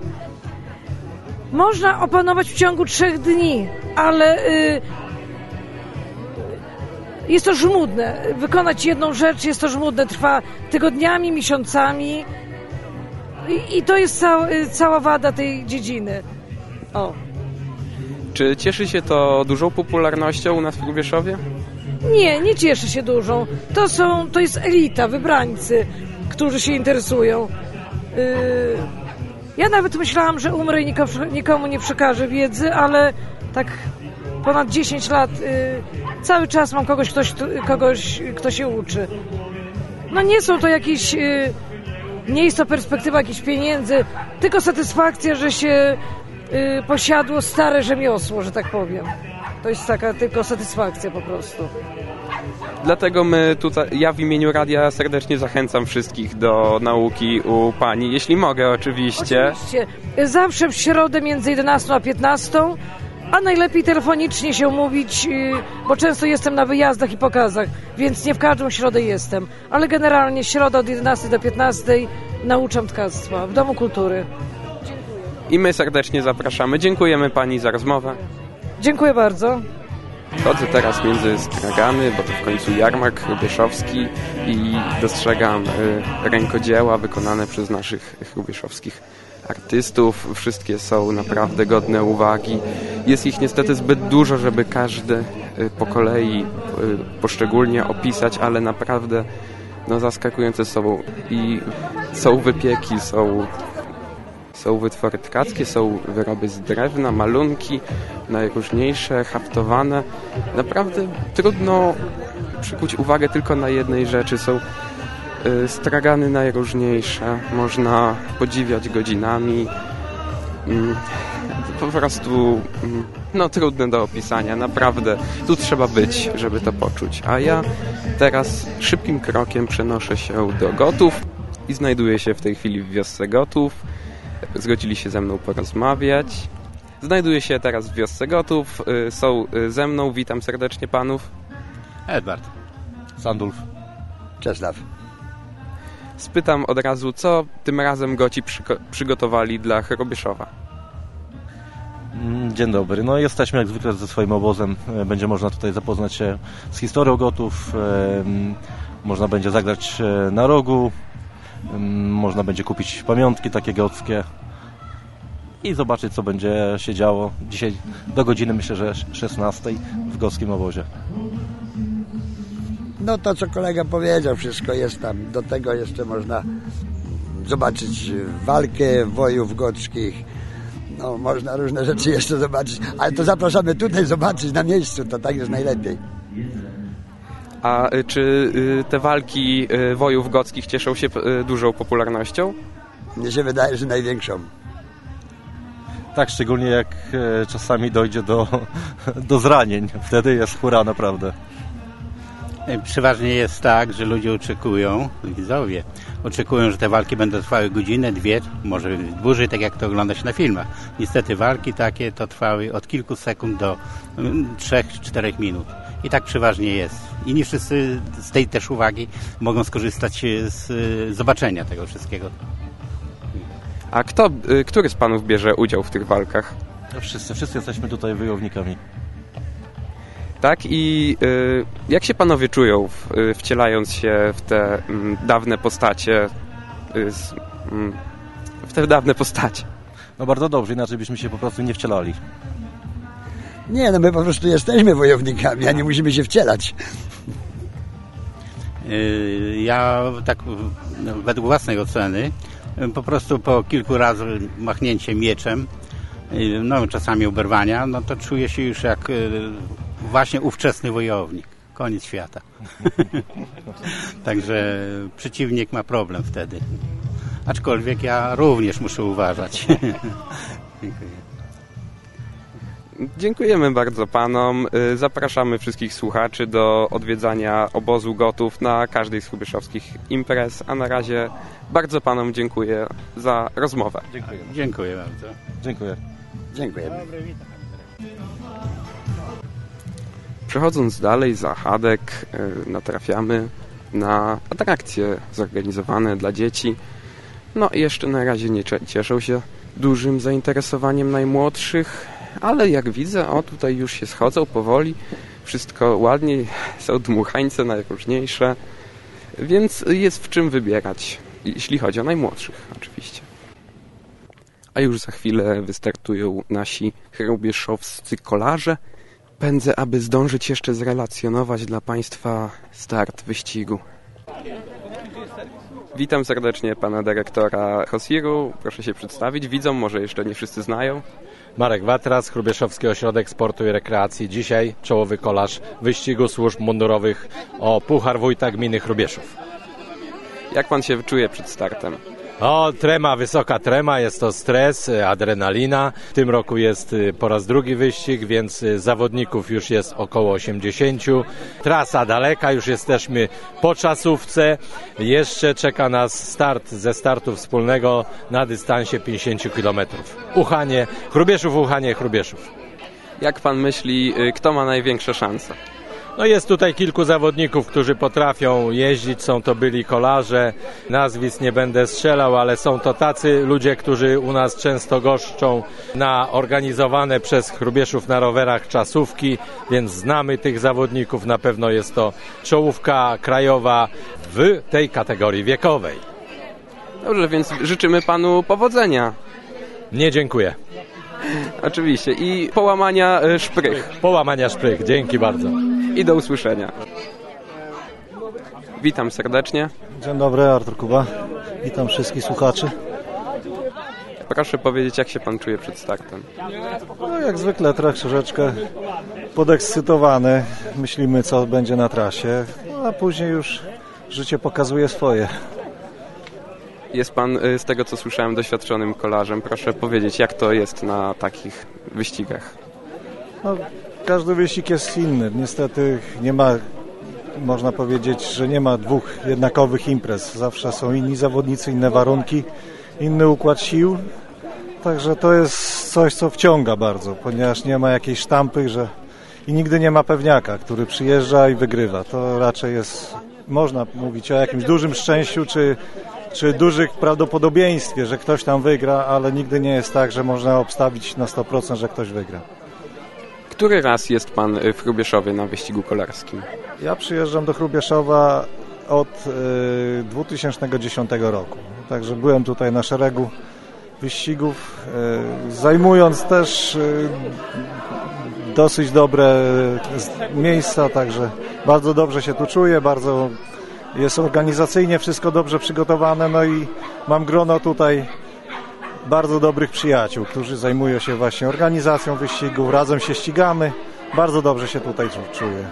można opanować w ciągu trzech dni, ale jest to żmudne. Wykonać jedną rzecz jest to żmudne, trwa tygodniami, miesiącami i, i to jest cał, y, cała wada tej dziedziny. O. Czy cieszy się to dużą popularnością u nas w Grubieszowie? Nie, nie cieszy się dużą. To są, to jest elita, wybrańcy, którzy się interesują. Yy, ja nawet myślałam, że umrę i nikomu, nie przekażę wiedzy, ale tak ponad 10 lat yy, cały czas mam kogoś, ktoś, kogoś, kto się uczy. No nie są to jakieś, yy, nie jest to perspektywa jakichś pieniędzy, tylko satysfakcja, że się yy, posiadło stare rzemiosło, że tak powiem. To jest taka tylko satysfakcja po prostu. Dlatego my tutaj, ja w imieniu radia serdecznie zachęcam wszystkich do nauki u pani, jeśli mogę oczywiście. Oczywiście. Zawsze w środę między 11 a 15, a najlepiej telefonicznie się umówić, yy, bo często jestem na wyjazdach i pokazach, więc nie w każdą środę jestem. Ale generalnie środa od 11 do 15 nauczam tkactwa w Domu Kultury. I my serdecznie zapraszamy. Dziękujemy pani za rozmowę. Dziękuję bardzo. Chodzę teraz między stragany, bo to w końcu jarmark hrubieszowski i dostrzegam y, rękodzieła wykonane przez naszych hrubieszowskich artystów. Wszystkie są naprawdę godne uwagi. Jest ich niestety zbyt dużo, żeby każdy po kolei y, poszczególnie opisać, ale naprawdę no, zaskakujące są i są wypieki, są są wytwory tkackie, są wyroby z drewna, malunki najróżniejsze, haftowane. Naprawdę trudno przykuć uwagę tylko na jednej rzeczy. Są stragany najróżniejsze, można podziwiać godzinami. Mm, po prostu mm, no trudne do opisania, naprawdę. Tu trzeba być, żeby to poczuć. A ja teraz szybkim krokiem przenoszę się do Gotów i znajduję się w tej chwili w wiosce Gotów zgodzili się ze mną porozmawiać. Znajduję się teraz w wiosce Gotów. Y, są y, ze mną. Witam serdecznie panów. Edward. Sandulf. Czesław. Spytam od razu, co tym razem Goci przygotowali dla Chorobieszowa? Mm, dzień dobry. No jesteśmy jak zwykle ze swoim obozem. E, będzie można tutaj zapoznać się z historią Gotów. E, można będzie zagrać e, na rogu. Można będzie kupić pamiątki takie gockie i zobaczyć, co będzie się działo dzisiaj do godziny, myślę, że 16 w gockim obozie. No to, co kolega powiedział, wszystko jest tam. Do tego jeszcze można zobaczyć walkę wojów gockich. No, można różne rzeczy jeszcze zobaczyć, ale to zapraszamy tutaj zobaczyć na miejscu, to tak jest najlepiej. A y, czy y, te walki y, wojów gockich cieszą się dużą popularnością? Mnie się wydaje, że największą. Tak, szczególnie jak e, czasami dojdzie do, do zranień. Wtedy jest hura naprawdę. E, przeważnie jest tak, że ludzie oczekują, widzowie, oczekują, że te walki będą trwały godzinę, dwie, może dłużej, tak jak to ogląda się na filmach. Niestety walki takie to trwały od kilku sekund do 3-4 mm, minut. I tak przeważnie jest. I nie wszyscy z tej też uwagi mogą skorzystać z e, zobaczenia tego wszystkiego. A kto, który z panów bierze udział w tych walkach? No wszyscy, wszyscy jesteśmy tutaj wojownikami. Tak i y, jak się panowie czują, w, y, wcielając się w te y, dawne postacie, y, z, mm, w te dawne postacie? No bardzo dobrze, inaczej byśmy się po prostu nie wcielali. Nie, no my po prostu jesteśmy wojownikami, a nie musimy się wcielać. Ja tak no, według własnej oceny po prostu po kilku razy machnięcie mieczem, no czasami oberwania, no to czuję się już jak właśnie ówczesny wojownik. Koniec świata. Także przeciwnik ma problem wtedy. Aczkolwiek ja również muszę uważać. Dziękuję. Dziękujemy bardzo panom. Y, zapraszamy wszystkich słuchaczy do odwiedzania obozu gotów na każdej z hubyszowskich imprez, a na razie bardzo panom dziękuję za rozmowę. Dziękuję. Dziękuję bardzo. Dziękuję. Dziękuję. Przechodząc dalej za Hadek y, natrafiamy na atrakcje zorganizowane dla dzieci. No i jeszcze na razie nie cieszą się dużym zainteresowaniem najmłodszych ale jak widzę, o tutaj już się schodzą powoli, wszystko ładnie, są dmuchańce najróżniejsze, więc jest w czym wybierać, jeśli chodzi o najmłodszych oczywiście. A już za chwilę wystartują nasi chrubieszowscy kolarze. Pędzę, aby zdążyć jeszcze zrelacjonować dla Państwa start wyścigu. Witam serdecznie pana dyrektora Hosiru. Proszę się przedstawić. Widzą, może jeszcze nie wszyscy znają. Marek Watras, Chrubieszowski Ośrodek Sportu i Rekreacji. Dzisiaj czołowy kolarz wyścigu służb mundurowych o Puchar Wójta Gminy Chrubieszów. Jak pan się czuje przed startem? O, trema, wysoka trema, jest to stres, adrenalina. W tym roku jest y, po raz drugi wyścig, więc y, zawodników już jest około 80. Trasa daleka, już jesteśmy po czasówce. Jeszcze czeka nas start ze startu wspólnego na dystansie 50 km. Uchanie, Chrubieszów, Uchanie, Chrubieszów. Jak pan myśli, y, kto ma największe szanse? No jest tutaj kilku zawodników, którzy potrafią jeździć, są to byli kolarze, nazwisk nie będę strzelał, ale są to tacy ludzie, którzy u nas często goszczą na organizowane przez Chrubieszów na rowerach czasówki, więc znamy tych zawodników, na pewno jest to czołówka krajowa w tej kategorii wiekowej. Dobrze, więc życzymy panu powodzenia. Nie dziękuję. Oczywiście. I połamania e, szprych. Połamania szprych. Dzięki bardzo. I do usłyszenia. Witam serdecznie. Dzień dobry, Artur Kuba. Witam wszystkich słuchaczy. Proszę powiedzieć, jak się pan czuje przed startem? No, jak zwykle troszeczkę podekscytowany. Myślimy, co będzie na trasie, no, a później już życie pokazuje swoje. Jest pan, y, z tego co słyszałem, doświadczonym kolarzem. Proszę powiedzieć, jak to jest na takich wyścigach? No, każdy wyścig jest inny. Niestety nie ma, można powiedzieć, że nie ma dwóch jednakowych imprez. Zawsze są inni zawodnicy, inne warunki, inny układ sił. Także to jest coś, co wciąga bardzo, ponieważ nie ma jakiejś sztampy, że i nigdy nie ma pewniaka, który przyjeżdża i wygrywa. To raczej jest, można mówić o jakimś dużym szczęściu, czy czy dużych prawdopodobieństwie, że ktoś tam wygra, ale nigdy nie jest tak, że można obstawić na 100%, że ktoś wygra. Który raz jest pan y, w Hrubieszowie na wyścigu kolarskim? Ja przyjeżdżam do Hrubieszowa od y, 2010 roku. Także byłem tutaj na szeregu wyścigów, y, zajmując też y, dosyć dobre miejsca, także bardzo dobrze się tu czuję, bardzo jest organizacyjnie wszystko dobrze przygotowane, no i mam grono tutaj bardzo dobrych przyjaciół, którzy zajmują się właśnie organizacją wyścigów, razem się ścigamy. Bardzo dobrze się tutaj czuję.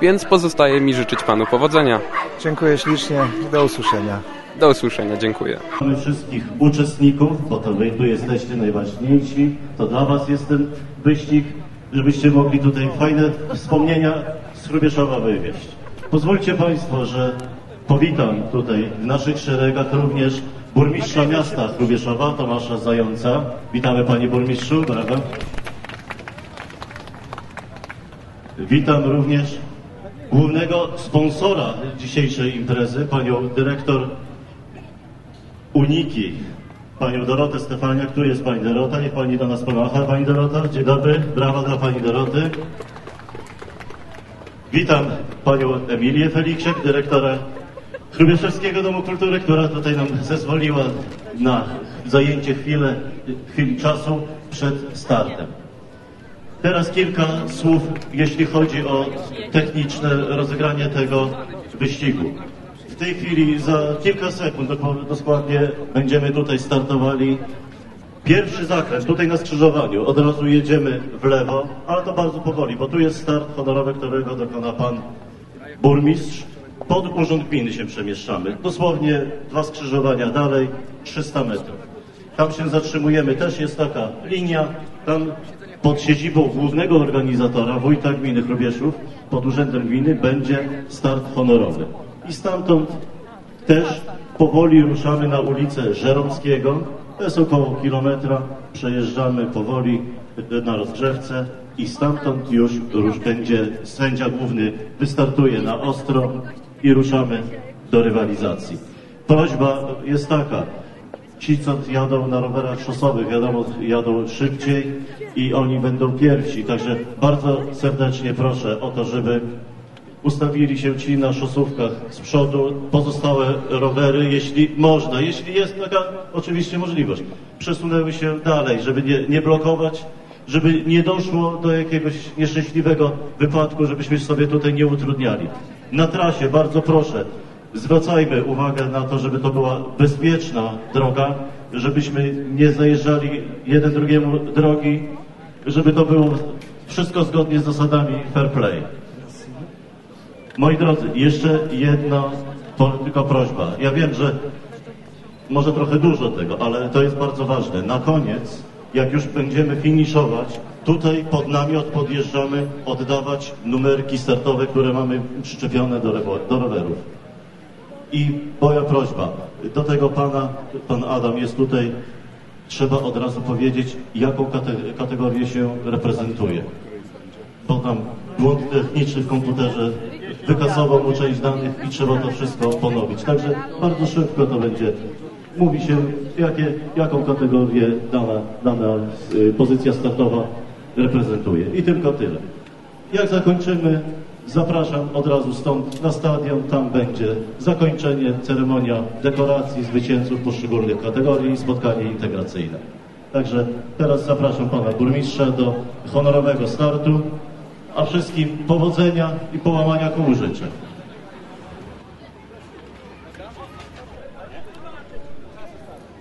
Więc pozostaje mi życzyć panu powodzenia. Dziękuję ślicznie i do usłyszenia. Do usłyszenia, dziękuję. Mamy wszystkich uczestników, bo to wy tu jesteście najważniejsi. To dla was jest ten wyścig, żebyście mogli tutaj fajne wspomnienia z Hrubieszowa wywieźć. Pozwólcie Państwo, że powitam tutaj w naszych szeregach również burmistrza miasta Hrubieszowa, Tomasza Zająca. Witamy Panie Burmistrzu, brawa. Witam również głównego sponsora dzisiejszej imprezy, Panią Dyrektor Uniki, Panią Dorotę Stefaniak. Tu jest Pani Dorota, niech Pani do nas pomacha. Pani Dorota, dzień dobry, brawa dla Pani Doroty. Witam panią Emilię Feliksiak, dyrektora Hrubieszewskiego Domu Kultury, która tutaj nam zezwoliła na zajęcie chwilę, chwili czasu przed startem. Teraz kilka słów, jeśli chodzi o techniczne rozegranie tego wyścigu. W tej chwili za kilka sekund dokładnie będziemy tutaj startowali Pierwszy zakręt, tutaj na skrzyżowaniu, od razu jedziemy w lewo, ale to bardzo powoli, bo tu jest start honorowy, którego dokona pan burmistrz. Pod urząd gminy się przemieszczamy. Dosłownie dwa skrzyżowania dalej, 300 metrów. Tam się zatrzymujemy, też jest taka linia, tam pod siedzibą głównego organizatora, wójta gminy Chrubieszów, pod urzędem gminy będzie start honorowy. I stamtąd też powoli ruszamy na ulicę Żeromskiego, to jest około kilometra. Przejeżdżamy powoli na rozgrzewce i stamtąd już, już będzie sędzia główny wystartuje na ostro i ruszamy do rywalizacji. Prośba jest taka. Ci, co jadą na rowerach szosowych, wiadomo, jadą szybciej i oni będą pierwsi. Także bardzo serdecznie proszę o to, żeby ustawili się ci na szosówkach z przodu, pozostałe rowery, jeśli można, jeśli jest taka oczywiście możliwość, przesunęły się dalej, żeby nie, nie blokować, żeby nie doszło do jakiegoś nieszczęśliwego wypadku, żebyśmy sobie tutaj nie utrudniali. Na trasie bardzo proszę, zwracajmy uwagę na to, żeby to była bezpieczna droga, żebyśmy nie zajeżdżali jeden drugiemu drogi, żeby to było wszystko zgodnie z zasadami fair play. Moi drodzy, jeszcze jedna tylko prośba. Ja wiem, że może trochę dużo tego, ale to jest bardzo ważne. Na koniec, jak już będziemy finiszować, tutaj pod namiot podjeżdżamy oddawać numerki startowe, które mamy przyczepione do, do rowerów. I moja prośba, do tego pana, pan Adam jest tutaj, trzeba od razu powiedzieć, jaką kategorię się reprezentuje. Bo tam błąd techniczny w komputerze wykasował mu część danych i trzeba to wszystko ponowić. Także bardzo szybko to będzie. Mówi się, jakie, jaką kategorię dana, dana y, pozycja startowa reprezentuje. I tylko tyle. Jak zakończymy, zapraszam od razu stąd na stadion. Tam będzie zakończenie, ceremonia dekoracji zwycięzców poszczególnych kategorii i spotkanie integracyjne. Także teraz zapraszam pana burmistrza do honorowego startu, a wszystkim powodzenia i połamania kół życzę.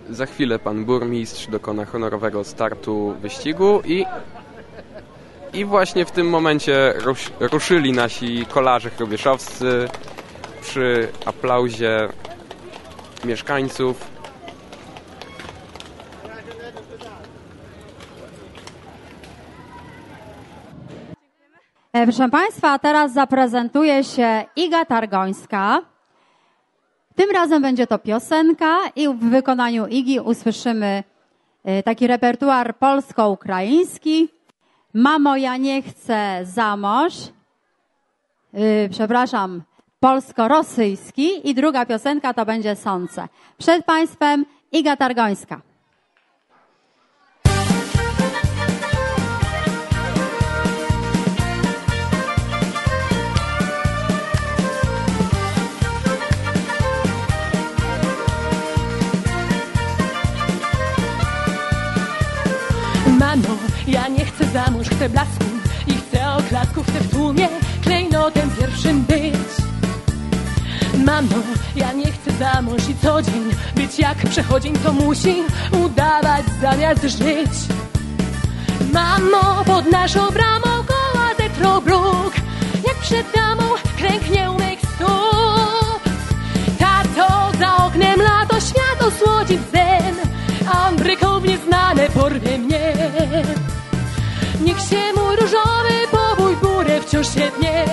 Za chwilę pan burmistrz dokona honorowego startu wyścigu i i właśnie w tym momencie rusz, ruszyli nasi kolarze chrobieszowscy przy aplauzie mieszkańców. E, Proszę Państwa, teraz zaprezentuje się Iga Targońska. Tym razem będzie to piosenka i w wykonaniu Igi usłyszymy e, taki repertuar polsko-ukraiński. Mamo, ja nie chcę za mąż. Yy, przepraszam, polsko-rosyjski. I druga piosenka to będzie Sące. Przed Państwem Iga Targońska. Chcę blasku i chcę oklasku, chcę w tłumie klejnotem pierwszym być. Mamo, ja nie chcę za mąż i co dzień być jak przechodzień, to musi udawać zamiast żyć. Mamo, pod naszą bramą koła bruk, jak przed damą kręknie u mych stóp. Tato, za oknem lato, świat osłodzi sen, a bryką w nieznane porwie mnie. Niech się mój różowy pobój w górę wciąż się dnie,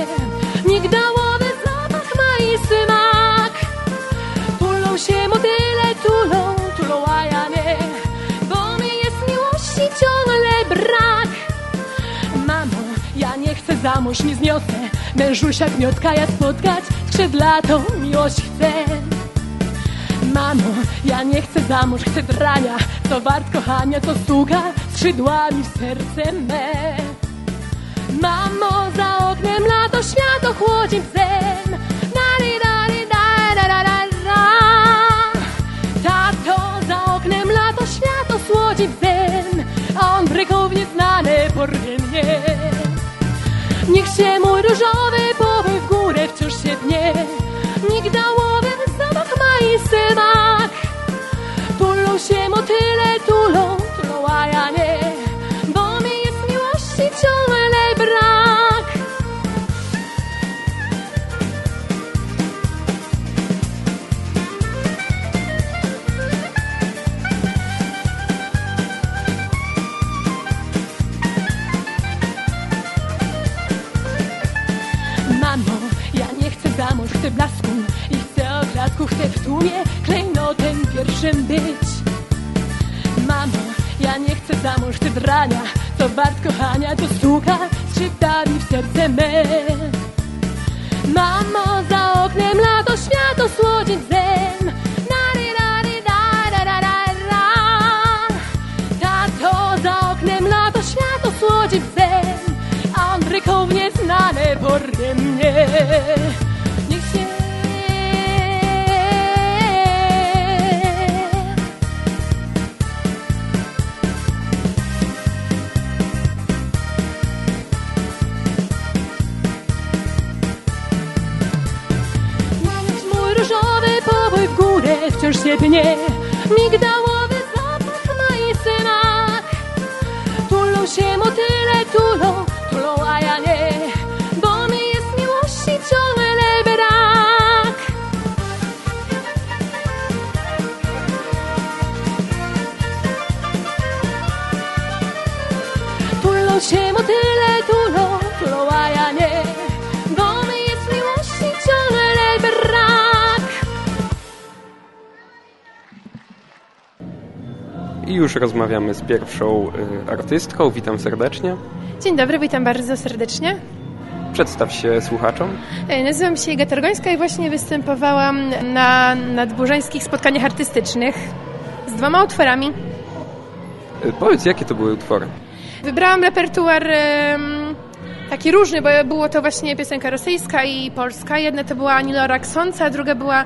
migdałowy zapach ma i smak. Tulą się motyle, tulą, tulą, a ja nie, bo mi jest miłości ciągle brak. Mamo, ja nie chcę za mąż, nie zniosę mężusia gmiotka ja spotkać, skrzydlatą miłość chcę. Mamo, ja nie chcę za mąż, chcę drania, co wart kochania, co stuka skrzydłami w serce me. Mamo, za oknem lato, świat ochłodzi w sen. Dari, dari, da, da, da. Tato, za oknem lato, świat osłodzi w sen, a on bryką w nieznane porwie. Niech się mój różowy powy w górę wciąż się dnie, migdałowy i smak. Tulą się motyle, tulą, tulą, a ja nie, bo mi jest miłości ciągle brak. Mamo, ja nie chcę za mąż, chcę blasku tłumie klejnotem pierwszym być. Mamo, ja nie chcę za mąż, chcę drania, co wart kochania, to stuka skrzyptami w serce me. Mamo, za oknem lato, świat osłodzi sen. już rozmawiamy z pierwszą y, artystką. Witam serdecznie. Dzień dobry, witam bardzo serdecznie. Przedstaw się słuchaczom. E, Nazywam się Iga Targońska i właśnie występowałam na nadburzańskich spotkaniach artystycznych z dwoma utworami. E, Powiedz, jakie to były utwory? Wybrałam repertuar taki różny, bo było to właśnie piosenka rosyjska i polska. Jedna to była Anilo Raksonca, a druga była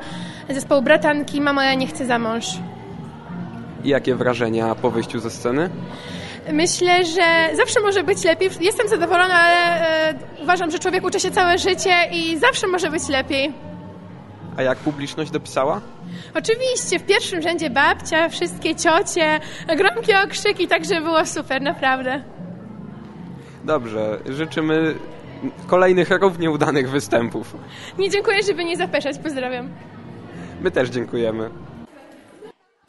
zespołu Bratanki Mamo, ja nie chcę za mąż. I jakie wrażenia po wyjściu ze sceny? Myślę, że zawsze może być lepiej. Jestem zadowolona, ale e, uważam, że człowiek uczy się całe życie i zawsze może być lepiej. A jak publiczność dopisała? Oczywiście, w pierwszym rzędzie babcia, wszystkie ciocie, gromkie okrzyki, także było super, naprawdę. Dobrze, życzymy kolejnych równie udanych występów. Nie dziękuję, żeby nie zapeszać. Pozdrawiam. My też dziękujemy.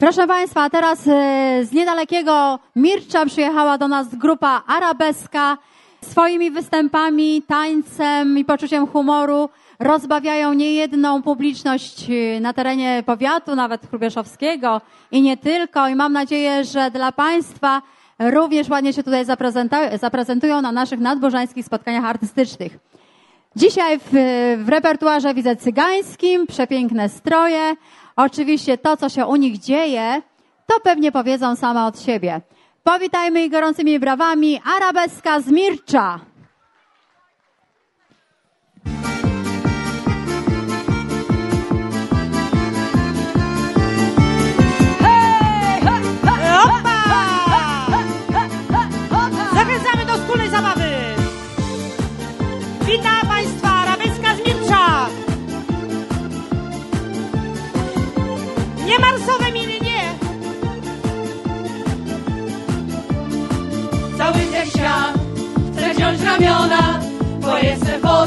Proszę Państwa, teraz e, z niedalekiego Mircza przyjechała do nas grupa Arabeska. Swoimi występami, tańcem i poczuciem humoru rozbawiają niejedną publiczność e, na terenie powiatu, nawet Hrubieszowskiego i nie tylko. I mam nadzieję, że dla Państwa również ładnie się tutaj zaprezentują na naszych nadbożańskich spotkaniach artystycznych. Dzisiaj w, w repertuarze widzę cygańskim przepiękne stroje. Oczywiście to, co się u nich dzieje, to pewnie powiedzą same od siebie. Powitajmy ich gorącymi brawami Arabeska z Mircza. Ramiona, bo jestem po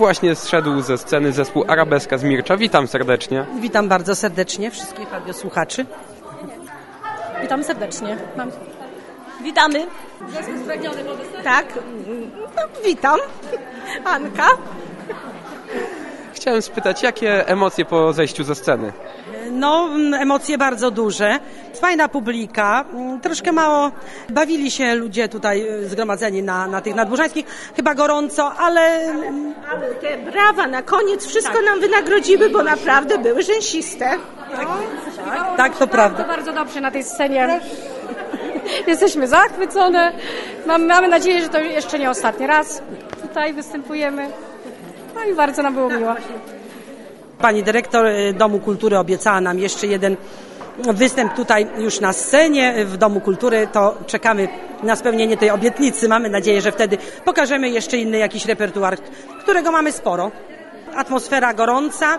właśnie zszedł ze sceny zespół Arabeska z Mircza. Witam serdecznie. Witam bardzo serdecznie wszystkich radiosłuchaczy. Witam serdecznie. Mam... Witamy. Zespół Spragniony wobec Tak, no, witam. Anka. Chciałem spytać, jakie emocje po zejściu ze sceny? No, mm, emocje bardzo duże. Fajna publika. Mm, Troszkę mało bawili się ludzie tutaj y, zgromadzeni na, na tych nadburzańskich. Chyba gorąco, ale... Ale te brawa na koniec wszystko nam wynagrodziły, bo naprawdę były rzęsiste. Tak, to prawda. Bardzo, bardzo dobrze na tej scenie. Jesteśmy zachwycone. Mam, mamy nadzieję, że to jeszcze nie ostatni raz tutaj występujemy. No i bardzo nam było miło. Pani dyrektor y, Domu Kultury obiecała nam jeszcze jeden występ tutaj już na scenie w Domu Kultury, to czekamy na spełnienie tej obietnicy. Mamy nadzieję, że wtedy pokażemy jeszcze inny jakiś repertuar, którego mamy sporo. Atmosfera gorąca,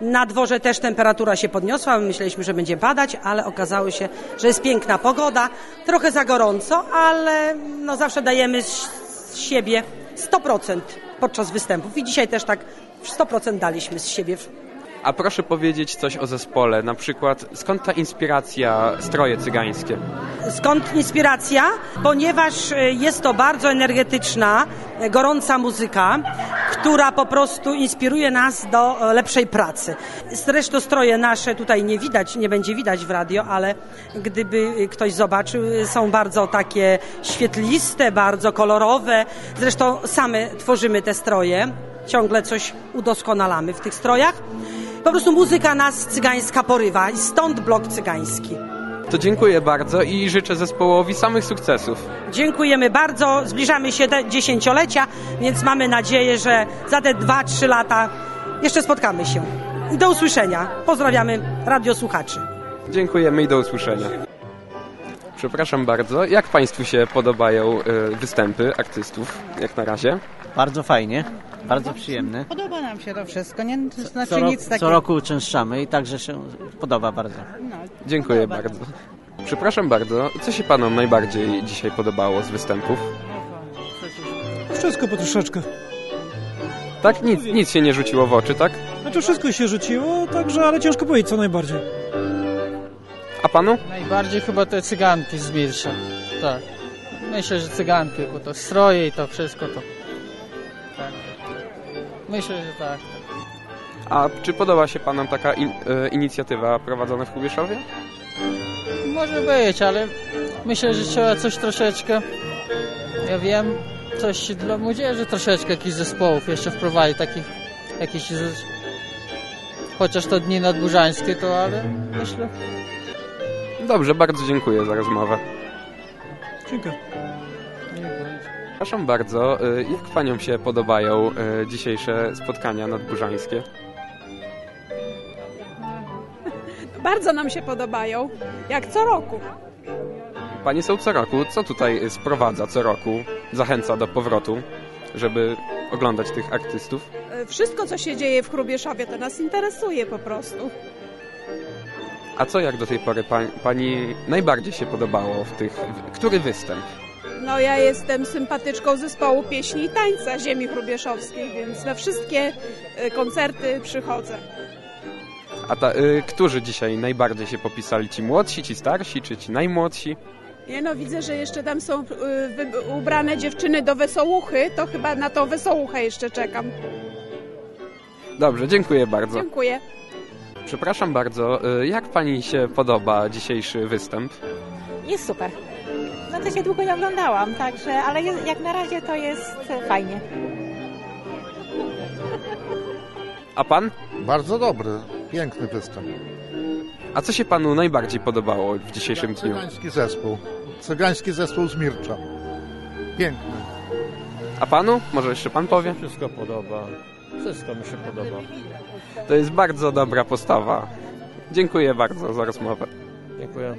na dworze też temperatura się podniosła, my myśleliśmy, że będzie padać, ale okazało się, że jest piękna pogoda, trochę za gorąco, ale no zawsze dajemy z siebie 100% podczas występów i dzisiaj też tak 100% daliśmy z siebie. A proszę powiedzieć coś o zespole, na przykład skąd ta inspiracja stroje cygańskie? Skąd inspiracja? Ponieważ e, jest to bardzo energetyczna, e, gorąca muzyka, która po prostu inspiruje nas do e, lepszej pracy. Zresztą stroje nasze tutaj nie widać, nie będzie widać w radio, ale gdyby ktoś zobaczył, są bardzo takie świetliste, bardzo kolorowe. Zresztą same tworzymy te stroje, ciągle coś udoskonalamy w tych strojach. Po prostu muzyka nas cygańska porywa i stąd blok cygański. To dziękuję bardzo i życzę zespołowi samych sukcesów. Dziękujemy bardzo. Zbliżamy się do dziesięciolecia, więc mamy nadzieję, że za te 2-3 lata jeszcze spotkamy się. I do usłyszenia. Pozdrawiamy radiosłuchaczy. Dziękujemy i do usłyszenia. Przepraszam bardzo, jak Państwu się podobają y, występy artystów, jak na razie? Bardzo fajnie, bardzo przyjemne. Podoba nam się to wszystko, nie? To znaczy Co, nic takiego. co roku uczęszczamy i także się podoba bardzo. Dziękuję bardzo. Przepraszam bardzo, co się Panom najbardziej dzisiaj podobało z występów? Wszystko po troszeczkę. Tak? Nic, nic się nie rzuciło w oczy, tak? Znaczy wszystko się rzuciło, także, ale ciężko powiedzieć co najbardziej. A Panu? Najbardziej chyba te cyganki z Mirsza. Tak. Myślę, że cyganki, bo to stroje i to wszystko to. Myślę, że tak. A czy podoba się Panom taka in, y, inicjatywa prowadzona w Kubieszowie? Może być, ale myślę, że trzeba coś troszeczkę, ja wiem, coś dla młodzieży troszeczkę jakichś zespołów jeszcze wprowadzić, takich jakichś chociaż to dni nadburzańskie to, ale myślę. Dobrze, bardzo dziękuję za rozmowę. Dziękuję. Przepraszam bardzo, y, jak Paniom się podobają y, dzisiejsze spotkania nadburzańskie? Bardzo nam się podobają, jak co roku. Panie są co roku, co tutaj sprowadza co roku, zachęca do powrotu, żeby oglądać tych artystów? E, Wszystko, co się dzieje w Chrubieszowie, to nas interesuje po prostu. A co jak do tej pory pani, pani najbardziej się podobało w tych, w, który występ? No ja jestem sympatyczką zespołu pieśni i tańca ziemi chrubieszowskiej, więc na wszystkie e, koncerty przychodzę. A ta, y, którzy dzisiaj najbardziej się popisali? Ci młodsi, ci starsi, czy ci najmłodsi? Nie no, widzę, że jeszcze tam są wy- ubrane dziewczyny do wesołuchy, to chyba na tą wesołuchę jeszcze czekam. Dobrze, dziękuję bardzo. Dziękuję. Przepraszam bardzo, y, jak pani się podoba dzisiejszy występ? Jest super. No to się długo nie oglądałam, także, ale jest, jak na razie to jest fajnie. A pan? Bardzo dobry, piękny występ. A co się panu najbardziej podobało w dzisiejszym dniu? Cygański zespół. Cygański zespół z Mircza. Piękny. A panu? Może jeszcze pan powie? Wszystko podoba. Wszystko mi się podoba. To jest bardzo dobra postawa. Dziękuję bardzo za rozmowę. Dziękuję.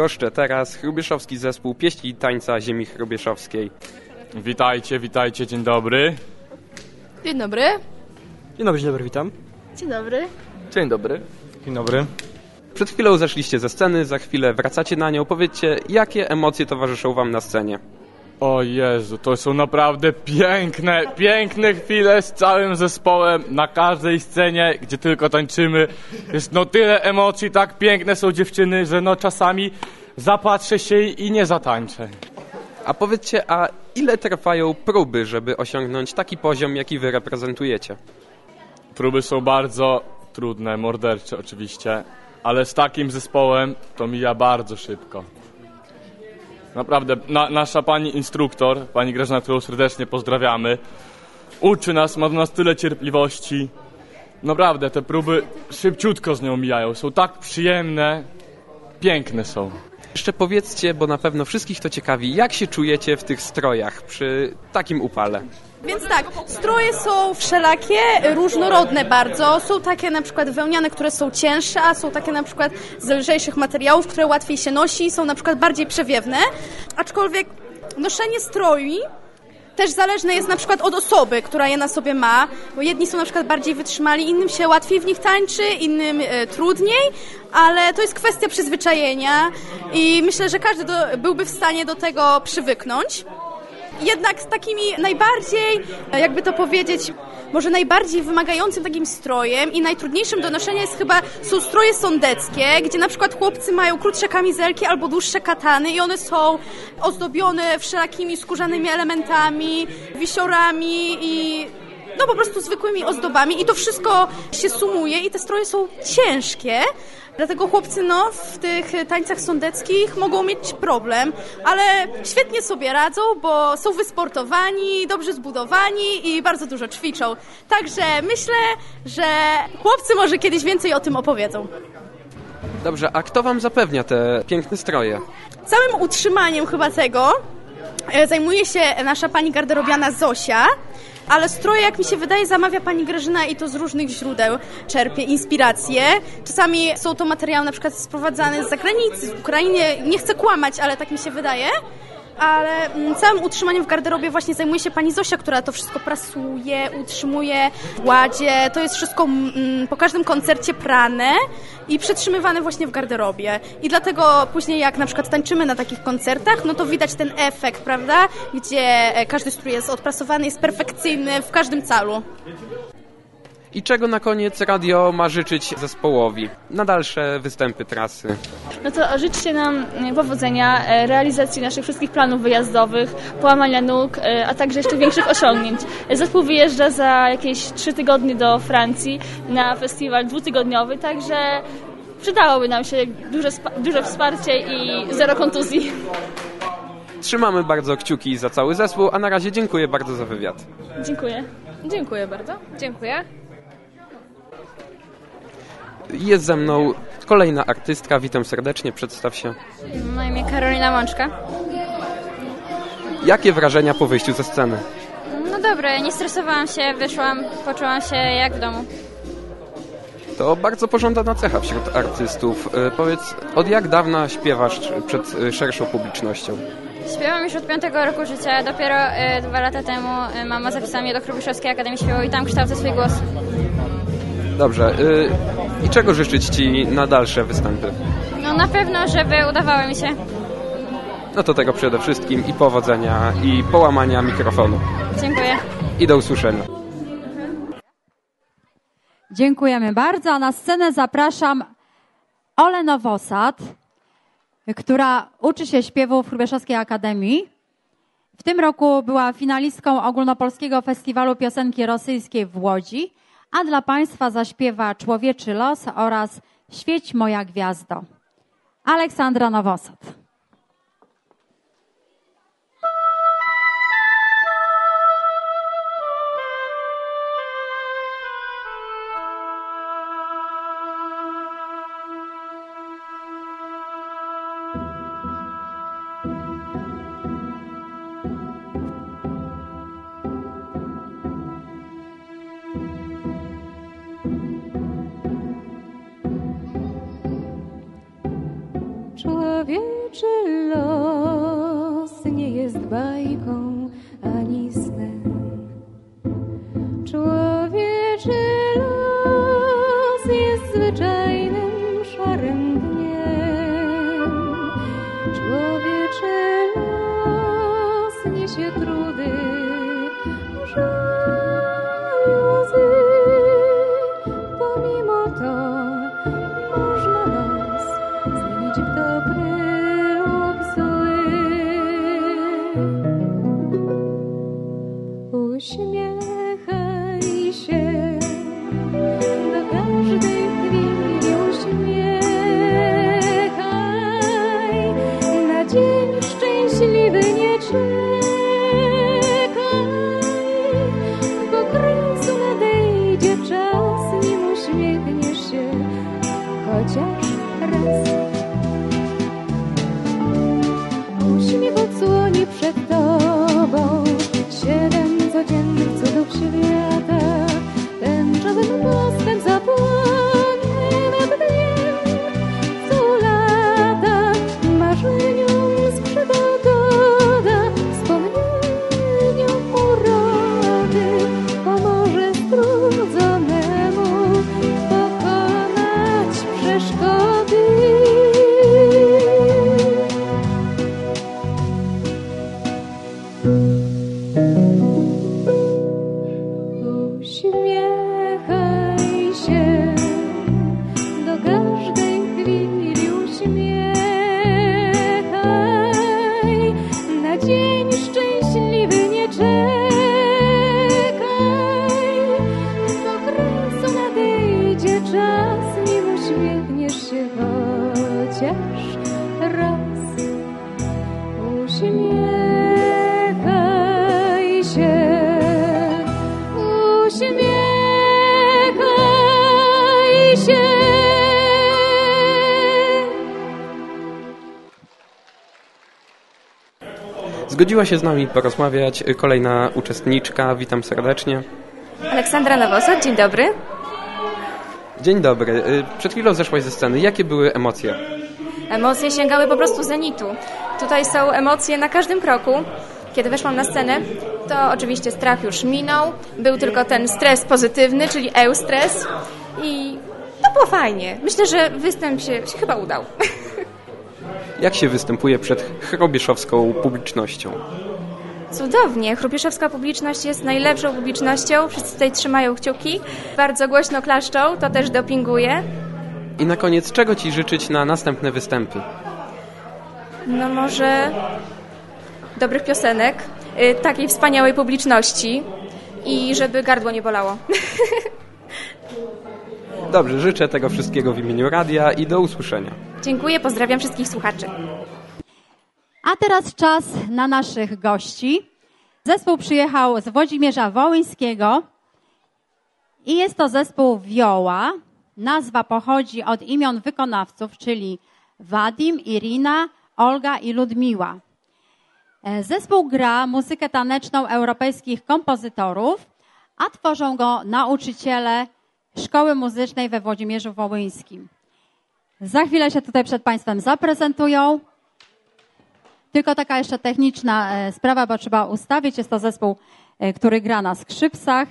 Goszczę teraz Hrubieszowski Zespół Pieśni i Tańca Ziemi Hrubieszowskiej. Witajcie, witajcie, dzień dobry. Dzień dobry. Dzień dobry, dzień dobry, witam. Dzień dobry. Dzień dobry. Dzień dobry. Przed chwilą zeszliście ze sceny, za chwilę wracacie na nią. Powiedzcie, jakie emocje towarzyszą wam na scenie? O Jezu, to są naprawdę piękne, piękne chwile z całym zespołem na każdej scenie, gdzie tylko tańczymy. Jest no tyle emocji, tak piękne są dziewczyny, że no czasami zapatrzę się i nie zatańczę. A powiedzcie, a ile trwają próby, żeby osiągnąć taki poziom, jaki wy reprezentujecie? Próby są bardzo trudne, mordercze oczywiście, ale z takim zespołem to mija bardzo szybko. Naprawdę, na, nasza pani instruktor, pani Grażyna, którą serdecznie pozdrawiamy, uczy nas, ma do nas tyle cierpliwości. Naprawdę, te próby szybciutko z nią mijają, są tak przyjemne, piękne są. Jeszcze powiedzcie, bo na pewno wszystkich to ciekawi, jak się czujecie w tych strojach przy takim upale? Więc tak, stroje są wszelakie, różnorodne bardzo. Są takie na przykład wełniane, które są cięższe, a są takie na przykład z lżejszych materiałów, które łatwiej się nosi, są na przykład bardziej przewiewne. Aczkolwiek noszenie stroi też zależne jest na przykład od osoby, która je na sobie ma, bo jedni są na przykład bardziej wytrzymali, innym się łatwiej w nich tańczy, innym e, trudniej, ale to jest kwestia przyzwyczajenia i myślę, że każdy do, byłby w stanie do tego przywyknąć. Jednak z takimi najbardziej, jakby to powiedzieć, może najbardziej wymagającym takim strojem i najtrudniejszym do noszenia jest chyba, są stroje sądeckie, gdzie na przykład chłopcy mają krótsze kamizelki albo dłuższe katany i one są ozdobione wszelakimi skórzanymi elementami, wisiorami i no po prostu zwykłymi ozdobami i to wszystko się sumuje i te stroje są ciężkie. Dlatego chłopcy no, w tych tańcach sądeckich mogą mieć problem, ale świetnie sobie radzą, bo są wysportowani, dobrze zbudowani i bardzo dużo ćwiczą. Także myślę, że chłopcy może kiedyś więcej o tym opowiedzą. Dobrze, a kto wam zapewnia te piękne stroje? Całym utrzymaniem chyba tego e, zajmuje się nasza pani garderobiana Zosia, ale stroje, jak mi się wydaje, zamawia pani Grażyna i to z różnych źródeł czerpie inspiracje. Czasami są to materiały na przykład sprowadzane z zagranicy, z Ukrainy. Nie chcę kłamać, ale tak mi się wydaje. Ale mm, całym utrzymaniem w garderobie właśnie zajmuje się pani Zosia, która to wszystko prasuje, utrzymuje w ładzie. To jest wszystko mm, po każdym koncercie prane i przetrzymywane właśnie w garderobie. I dlatego później jak na przykład tańczymy na takich koncertach, no to widać ten efekt, prawda? Gdzie e, każdy strój jest odprasowany, jest perfekcyjny w każdym calu. I czego na koniec radio ma życzyć zespołowi na dalsze występy trasy? No to życzcie nam e, powodzenia, e, realizacji naszych wszystkich planów wyjazdowych, połamania nóg, e, a także jeszcze większych osiągnięć. Zespół wyjeżdża za jakieś trzy tygodnie do Francji na festiwal dwutygodniowy, także przydałoby nam się duże, duże wsparcie i zero kontuzji. Trzymamy bardzo kciuki za cały zespół, a na razie dziękuję bardzo za wywiad. Dziękuję. Dziękuję bardzo. Dziękuję. Jest ze mną kolejna artystka, witam serdecznie, przedstaw się. Na imię Karolina Mączka. Jakie wrażenia po wyjściu ze sceny? No dobre, nie stresowałam się, wyszłam, poczułam się jak w domu. To bardzo pożądana cecha wśród artystów. E, Powiedz, od jak dawna śpiewasz przed e, szerszą publicznością? Śpiewam już od piątego roku życia, dopiero y, dwa lata temu mama zapisała mnie do Hrubieszowskiej Akademii Śpiewu i tam kształcę swój głos. Dobrze. y, I czego życzyć Ci na dalsze występy? No na pewno, żeby udawało mi się. No to tego przede wszystkim i powodzenia, i połamania mikrofonu. Dziękuję. I do usłyszenia. Dziękujemy bardzo. A na scenę zapraszam Olę Nowosad, która uczy się śpiewu w Hrubieszowskiej Akademii. W tym roku była finalistką ogólnopolskiego festiwalu piosenki rosyjskiej w Łodzi, a dla Państwa zaśpiewa Człowieczy los oraz Świeć moja gwiazdo. Aleksandra Nowosad. Człowieczy los nie jest bajką Zgodziła się z nami porozmawiać kolejna uczestniczka. Witam serdecznie. Aleksandra Nowosad, dzień dobry. Dzień dobry. Y, Przed chwilą zeszłaś ze sceny. Jakie były emocje? Emocje sięgały po prostu zenitu. Tutaj są emocje na każdym kroku. Kiedy weszłam na scenę, to oczywiście strach już minął. Był tylko ten stres pozytywny, czyli eustres. I to było fajnie. Myślę, że występ się, się chyba udał. Jak się występuje przed chrobieszowską publicznością? Cudownie. Chrupieszowska publiczność jest najlepszą publicznością. Wszyscy tutaj trzymają kciuki. Bardzo głośno klaszczą, to też dopinguje. I na koniec, czego Ci życzyć na następne występy? No może dobrych piosenek, y, takiej wspaniałej publiczności i żeby gardło nie bolało. Dobrze, życzę tego wszystkiego w imieniu radia i do usłyszenia. Dziękuję, pozdrawiam wszystkich słuchaczy. A teraz czas na naszych gości. Zespół przyjechał z Włodzimierza Wołyńskiego i jest to zespół Wioła. Nazwa pochodzi od imion wykonawców, czyli Wadim, Irina, Olga i Ludmiła. E, Zespół gra muzykę taneczną europejskich kompozytorów, a tworzą go nauczyciele Szkoły Muzycznej we Włodzimierzu Wołyńskim. Za chwilę się tutaj przed Państwem zaprezentują. Tylko taka jeszcze techniczna e, sprawa, bo trzeba ustawić. Jest to zespół, e, który gra na skrzypcach.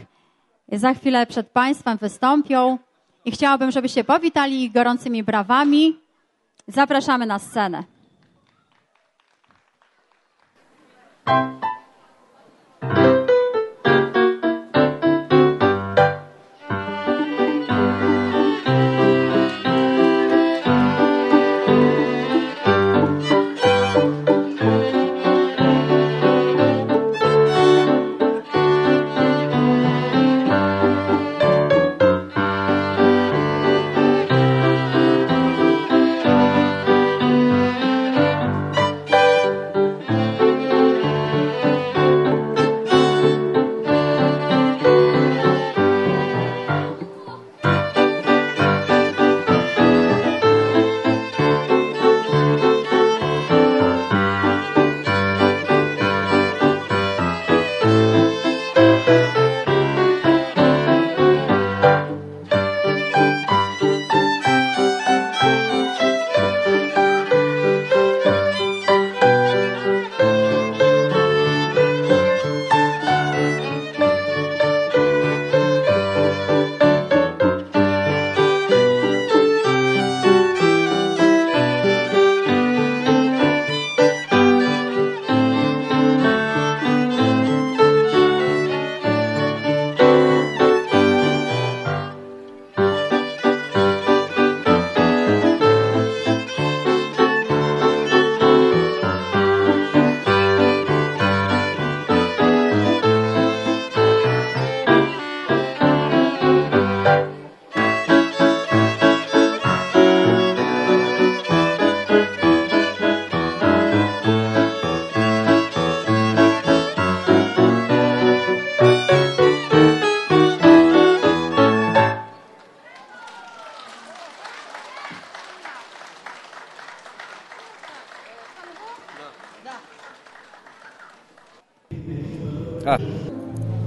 Za chwilę przed Państwem wystąpią i chciałabym, żebyście powitali ich gorącymi brawami. Zapraszamy na scenę.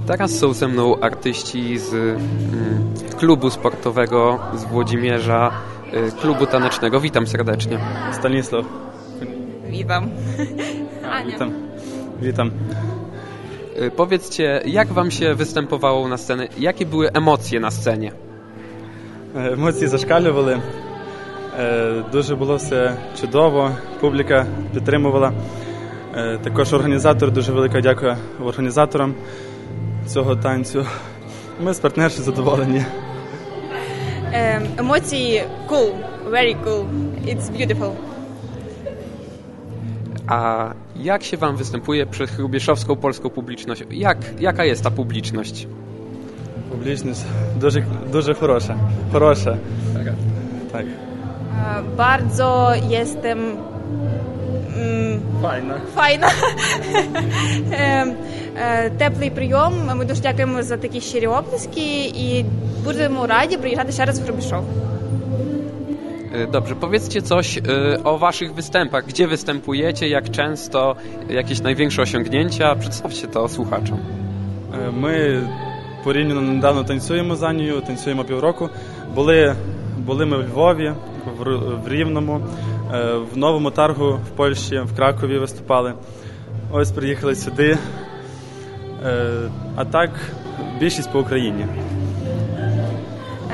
Teraz są ze mną artyści z mm, klubu sportowego z Włodzimierza, y, klubu tanecznego. Witam serdecznie. Stanisław. Witam. Witam. Witam. Y, Powiedzcie, jak wam się występowało na scenę? Jakie były emocje na scenie? Е, Емоції зашкалювали. Е, Дуже було все чудово, публіка підтримувала. Е, Також організатор, дуже велика дяка організаторам цього танцю. Ми з партнерші задоволені. Ем, емоції cool, very cool. It's beautiful. A jak się wam występuje przed chrubieszowską polską publicznością? Jak, jaka jest ta publiczność? Публічність дуже, дуже хороша. Хороша. Так. E, Bardzo jestem mm, Файна. файна. Ем, е, Теплий прийом. Ми дуже дякуємо за такі щирі оплески і будемо раді приїжджати ще раз в Хрубішов. Y, Dobrze, powiedzcie coś y, o waszych występach. Gdzie występujecie, jak często, jakieś największe osiągnięcia? Przedstawcie to słuchaczom. Е, Ми порівняно недавно танцюємо з Анією, танцюємо півроку. Були, були ми в Львові, в, Ру- в Рівному, е, В Новому Таргу в Польщі, в Кракові виступали. Ось приїхали сюди. Е, А так, більшість по Україні.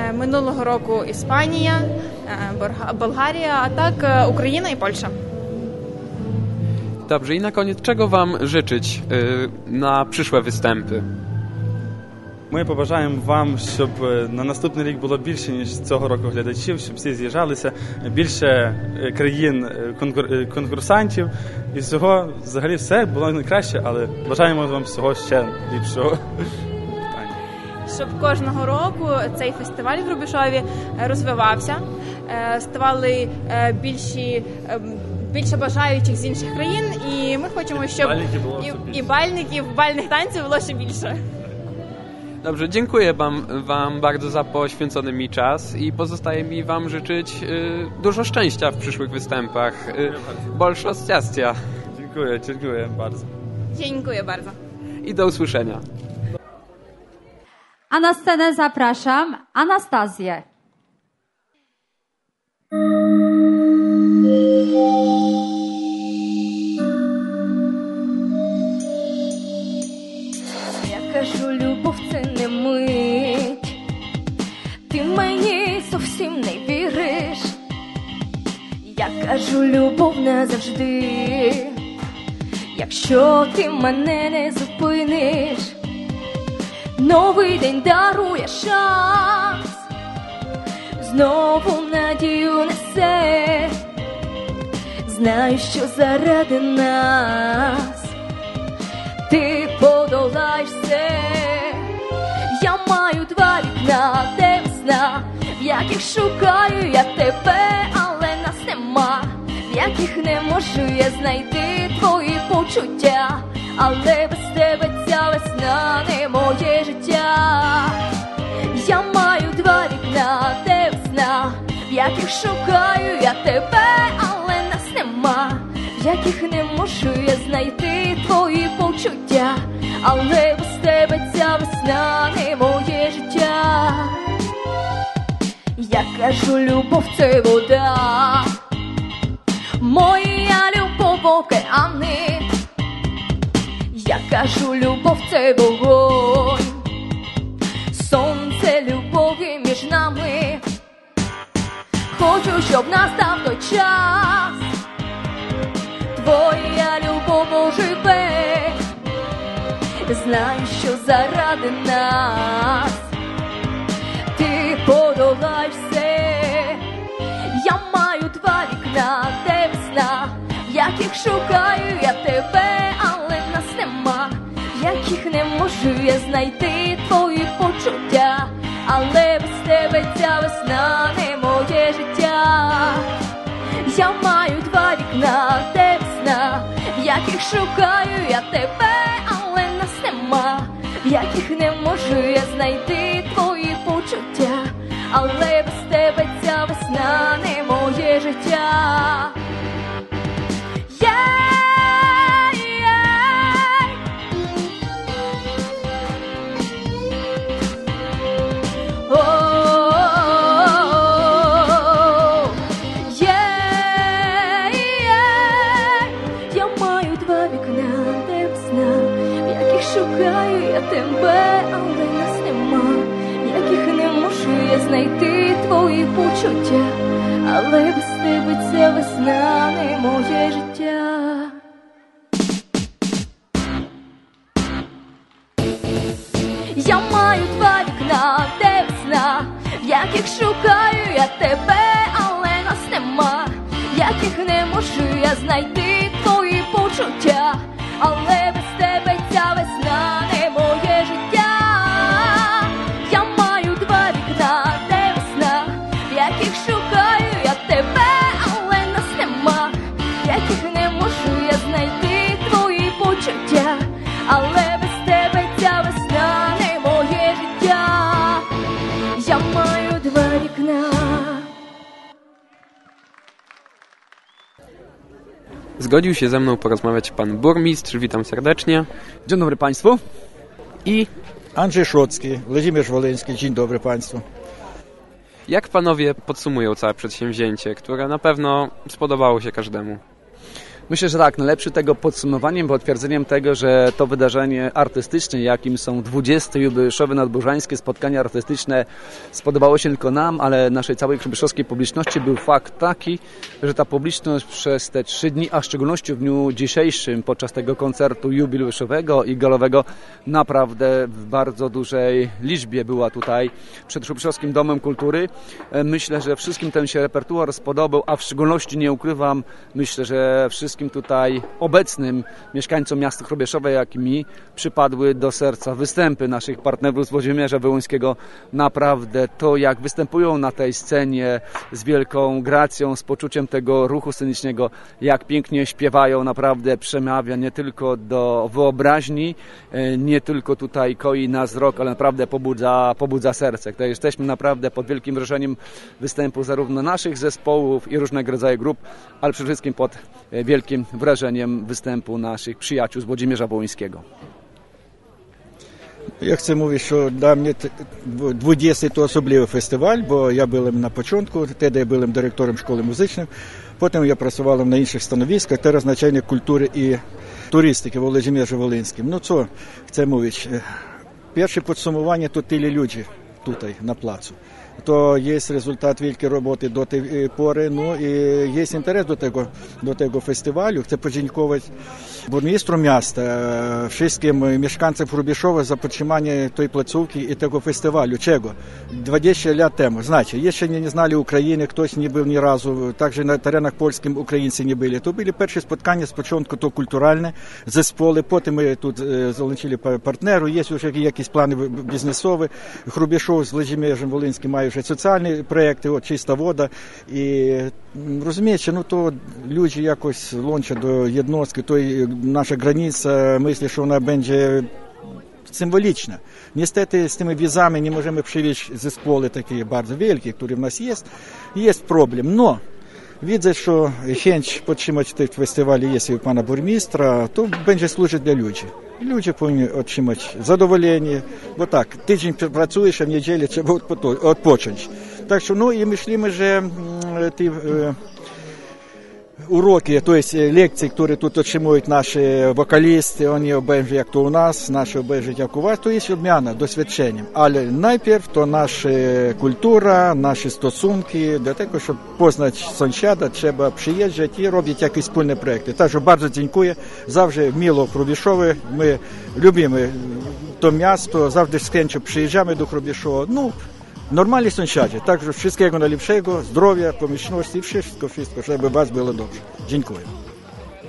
Е, Минулого року Іспанія, е, Болгарія, а так е, Україна і Польща. Dobrze, i na koniec, czego wam życzyć na przyszłe występy? Ми побажаємо вам, щоб е, на наступний рік було більше, ніж цього року глядачів, щоб всі з'їжджалися, більше е, країн е, конкурсантів. І всього, взагалі, все було найкраще, але бажаємо вам всього ще ліпшого. Щоб кожного року цей фестиваль в Рубішові розвивався, ставали більші. Більше бажаючих з інших країн, і ми хочемо, щоб Бальників і, і бальників, бальних танців було ще більше. Dobrze, dziękuję wam, wam bardzo za poświęcony mi czas i pozostaje mi wam życzyć y, dużo szczęścia w przyszłych występach. Y, Bolsza szczęścia Dziękuję, dziękuję bardzo. Dziękuję bardzo. i do usłyszenia. A na scenę zapraszam Anastazję. Любов назавжди. Якщо ти мене не зупиниш, новий день дарує шанс, знову надію несе. Знаю, що заради нас ти подолаєш все. Я маю два вікна, де весна, в яких шукаю я тебе, але нас нема, яких не можу я знайти твої почуття, але без тебе ця весна не моє життя. Я маю два вікна, де весна, в яких шукаю я тебе, але нас нема, в яких не можу я знайти твої почуття, але без тебе ця весна не моє життя. Я кажу, любов це вода, моя любов океани. Я кажу, любов це вогонь, сонце любові між нами. Хочу, щоб настав той час, твоя любов оживе, знаю, що заради нас ти подолаєш яких шукаю я тебе, але нас нема, яких не можу я знайти твої почуття, але без тебе ця весна не моє життя. Я маю два вікна, де весна, в яких шукаю я тебе, але нас нема, в яких не можу я знайти твої почуття, але без тебе ця весна не моє життя. Але без тебе ця весна не моє життя. Я маю два вікна, де весна, в яких шукаю я тебе, але нас нема, яких не можу я знайти твої почуття, Zgodził się ze mną porozmawiać pan burmistrz, witam serdecznie. Dzień dobry Państwu. I Andrzej Szłocki, Włodzimierz Woleński, dzień dobry Państwu. jak panowie podsumują całe przedsięwzięcie, które na pewno spodobało się każdemu? Myślę, że tak, najlepszy tego podsumowaniem, potwierdzeniem tego, że to wydarzenie artystyczne, jakim są 20 jubileuszowe nadburzańskie spotkania artystyczne, spodobało się tylko nam, ale naszej całej przybyszowskiej publiczności, był fakt taki, że ta publiczność przez te trzy dni, a w szczególności w dniu dzisiejszym, podczas tego koncertu jubileuszowego i galowego, naprawdę w bardzo dużej liczbie była tutaj przed Przybyszowskim Domem Kultury. E, Myślę, że wszystkim ten się repertuar spodobał, a w szczególności nie ukrywam, myślę, że wszystkim tutaj obecnym mieszkańcom miasta Chrobieszowe, jak i mi, przypadły do serca występy naszych partnerów z Włodzimierza Wołyńskiego. Naprawdę to, jak występują na tej scenie z wielką gracją, z poczuciem tego ruchu scenicznego, jak pięknie śpiewają, naprawdę przemawia nie tylko do wyobraźni, e, nie tylko tutaj koi nas wzrok, ale naprawdę pobudza, pobudza serce. Tutaj jesteśmy naprawdę pod wielkim wrażeniem występu zarówno naszych zespołów i różnego rodzaju grup, ale przede wszystkim pod e, wielkim wrażeniem występu naszych przyjaciół z Włodzimierza Wołyńskiego. Я chcę mówić, що для мене 20 to особливий фестиваль, бо я був на початку, тоді я був директором школи музичної, потім я працював на інших становиskach, teraz начальник культури і туристики Володимирze Волинським. Ну що chcę mówić, перше підсумування то тилі люди тут, на плацу то є результат великої роботи до тієї э, пори. Ну і є інтерес до того, до того фестивалю. Це подякувати бурмістру міста, э, всім мешканцям Рубішова за підтримання тої плацівки і того фестивалю. Чого? 20 років тому. Значить, є, ще не знали України, хтось не був ні разу, також на теренах польським українці не були, то були перші споткання спочатку то культуральне, зесполи, потім ми тут э, залучили партнеру, є вже якісь плани бізнесові. Хрубішов з Владимиром Волинським має вже соціальні проекти, от чиста вода. І розумієте, ну то люди якось до єдностки, то і наша границя, мислі, що вона. Niestety z tymi wizami nie możemy przywieźć zespoły takie bardzo wielkie, które w nas jest. Jest problem, no widzę, że chęć podtrzymać ten festiwal jest i u pana burmistrza, to będzie służyć dla ludzi. Ludzie powinni otrzymać zadowolenie, bo tak, tydzień pracujesz, a w niedzielę trzeba odpocząć. Tak że, no i myślimy, że te уроки, то есть э, лекции, которые тут отримують наші вокалісти, вони обмежують, як то у нас, наші обмежують, як у вас, то є обмяна досвідченням. Але найперв то наша культура, наші стосунки, для того, щоб познати сонщада, треба приїжджати і робити якісь спільні проекти. Так що дуже дякую, завжди міло Хрубішови, ми любимо то місто, завжди скінчу приїжджаємо до Хрубішова, ну, Normalni sąsiadzie, także wszystkiego najlepszego, zdrowia, pomyślności, wszystko, wszystko, żeby was było dobrze. Dziękuję.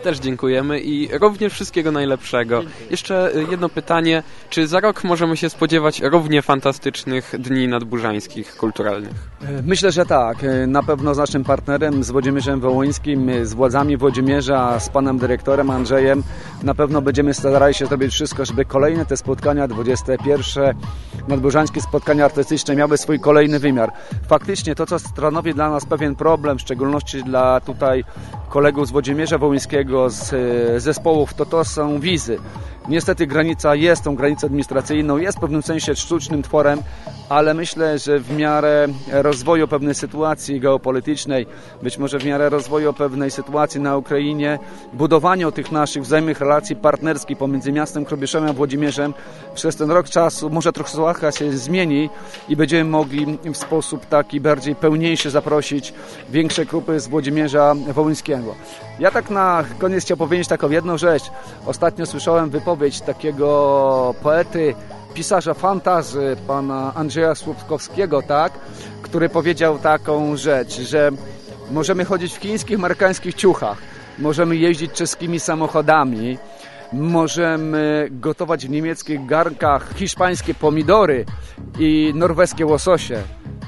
Też dziękujemy i również wszystkiego najlepszego. Jeszcze jedno pytanie, czy za rok możemy się spodziewać równie fantastycznych dni nadburzańskich, kulturalnych? Myślę, że tak. Na pewno z naszym partnerem, z Włodzimierzem Wołyńskim, z władzami Włodzimierza, z panem dyrektorem Andrzejem, na pewno będziemy starali się zrobić wszystko, żeby kolejne te spotkania, 21 nadburzańskie spotkania artystyczne miały swój kolejny wymiar. Faktycznie to, co stanowi dla nas pewien problem, w szczególności dla tutaj kolegów z Włodzimierza Wołyńskiego, z zespołów, to to są wizy. Niestety granica jest tą granicą administracyjną, jest w pewnym sensie sztucznym tworem, ale myślę, że w miarę rozwoju pewnej sytuacji geopolitycznej, być może w miarę rozwoju pewnej sytuacji na Ukrainie, budowaniu tych naszych wzajemnych relacji partnerskich pomiędzy miastem Krobieszem a Włodzimierzem przez ten rok czasu może trochę sytuacja się zmieni i będziemy mogli w sposób taki bardziej pełniejszy zaprosić większe grupy z Włodzimierza Wołyńskiego. Ja tak na koniec chciał powiedzieć taką jedną rzecz. Ostatnio słyszałem wypowiedź takiego poety, pisarza fantazy, pana Andrzeja Słupkowskiego, tak, który powiedział taką rzecz, że możemy chodzić w chińskich, amerykańskich ciuchach, możemy jeździć czeskimi samochodami, możemy gotować w niemieckich garnkach hiszpańskie pomidory i norweskie łososie,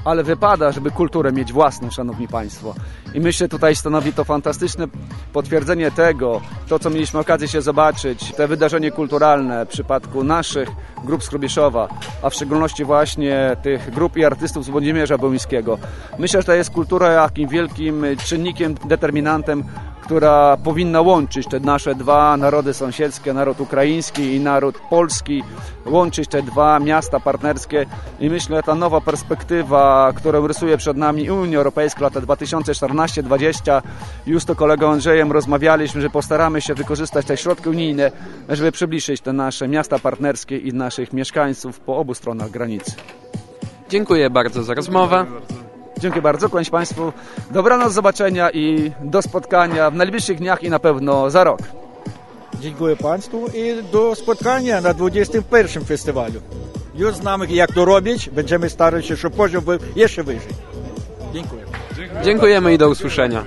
ale wypada, żeby kulturę mieć własną, szanowni państwo. I myślę, tutaj stanowi to fantastyczne potwierdzenie tego, to co mieliśmy okazję się zobaczyć, te wydarzenie kulturalne w przypadku naszych grup z Hrubieszowa, a w szczególności właśnie tych grup i artystów z Włodzimierza Bełyńskiego. Myślę, że to jest kultura jakim wielkim czynnikiem, determinantem, która powinna łączyć te nasze dwa narody sąsiedzkie, naród ukraiński i naród polski, łączyć te dwa miasta partnerskie i myślę, że ta nowa perspektywa, którą rysuje przed nami Unia Europejska lata 2014-2020, już to kolegą Andrzejem rozmawialiśmy, że postaramy się wykorzystać te środki unijne, żeby przybliżyć te nasze miasta partnerskie i naszych mieszkańców po obu stronach granicy. Dziękuję bardzo za rozmowę. Dziękuję bardzo, kłaniam Państwu. Dobranoc, zobaczenia i do spotkania w najbliższych dniach i na pewno za rok. Dziękuję Państwu i do spotkania na 21 festiwalu. Już znamy jak to robić, będziemy starać się, żeby poziom był jeszcze wyżej. Dziękuję. Dziękujemy i do usłyszenia.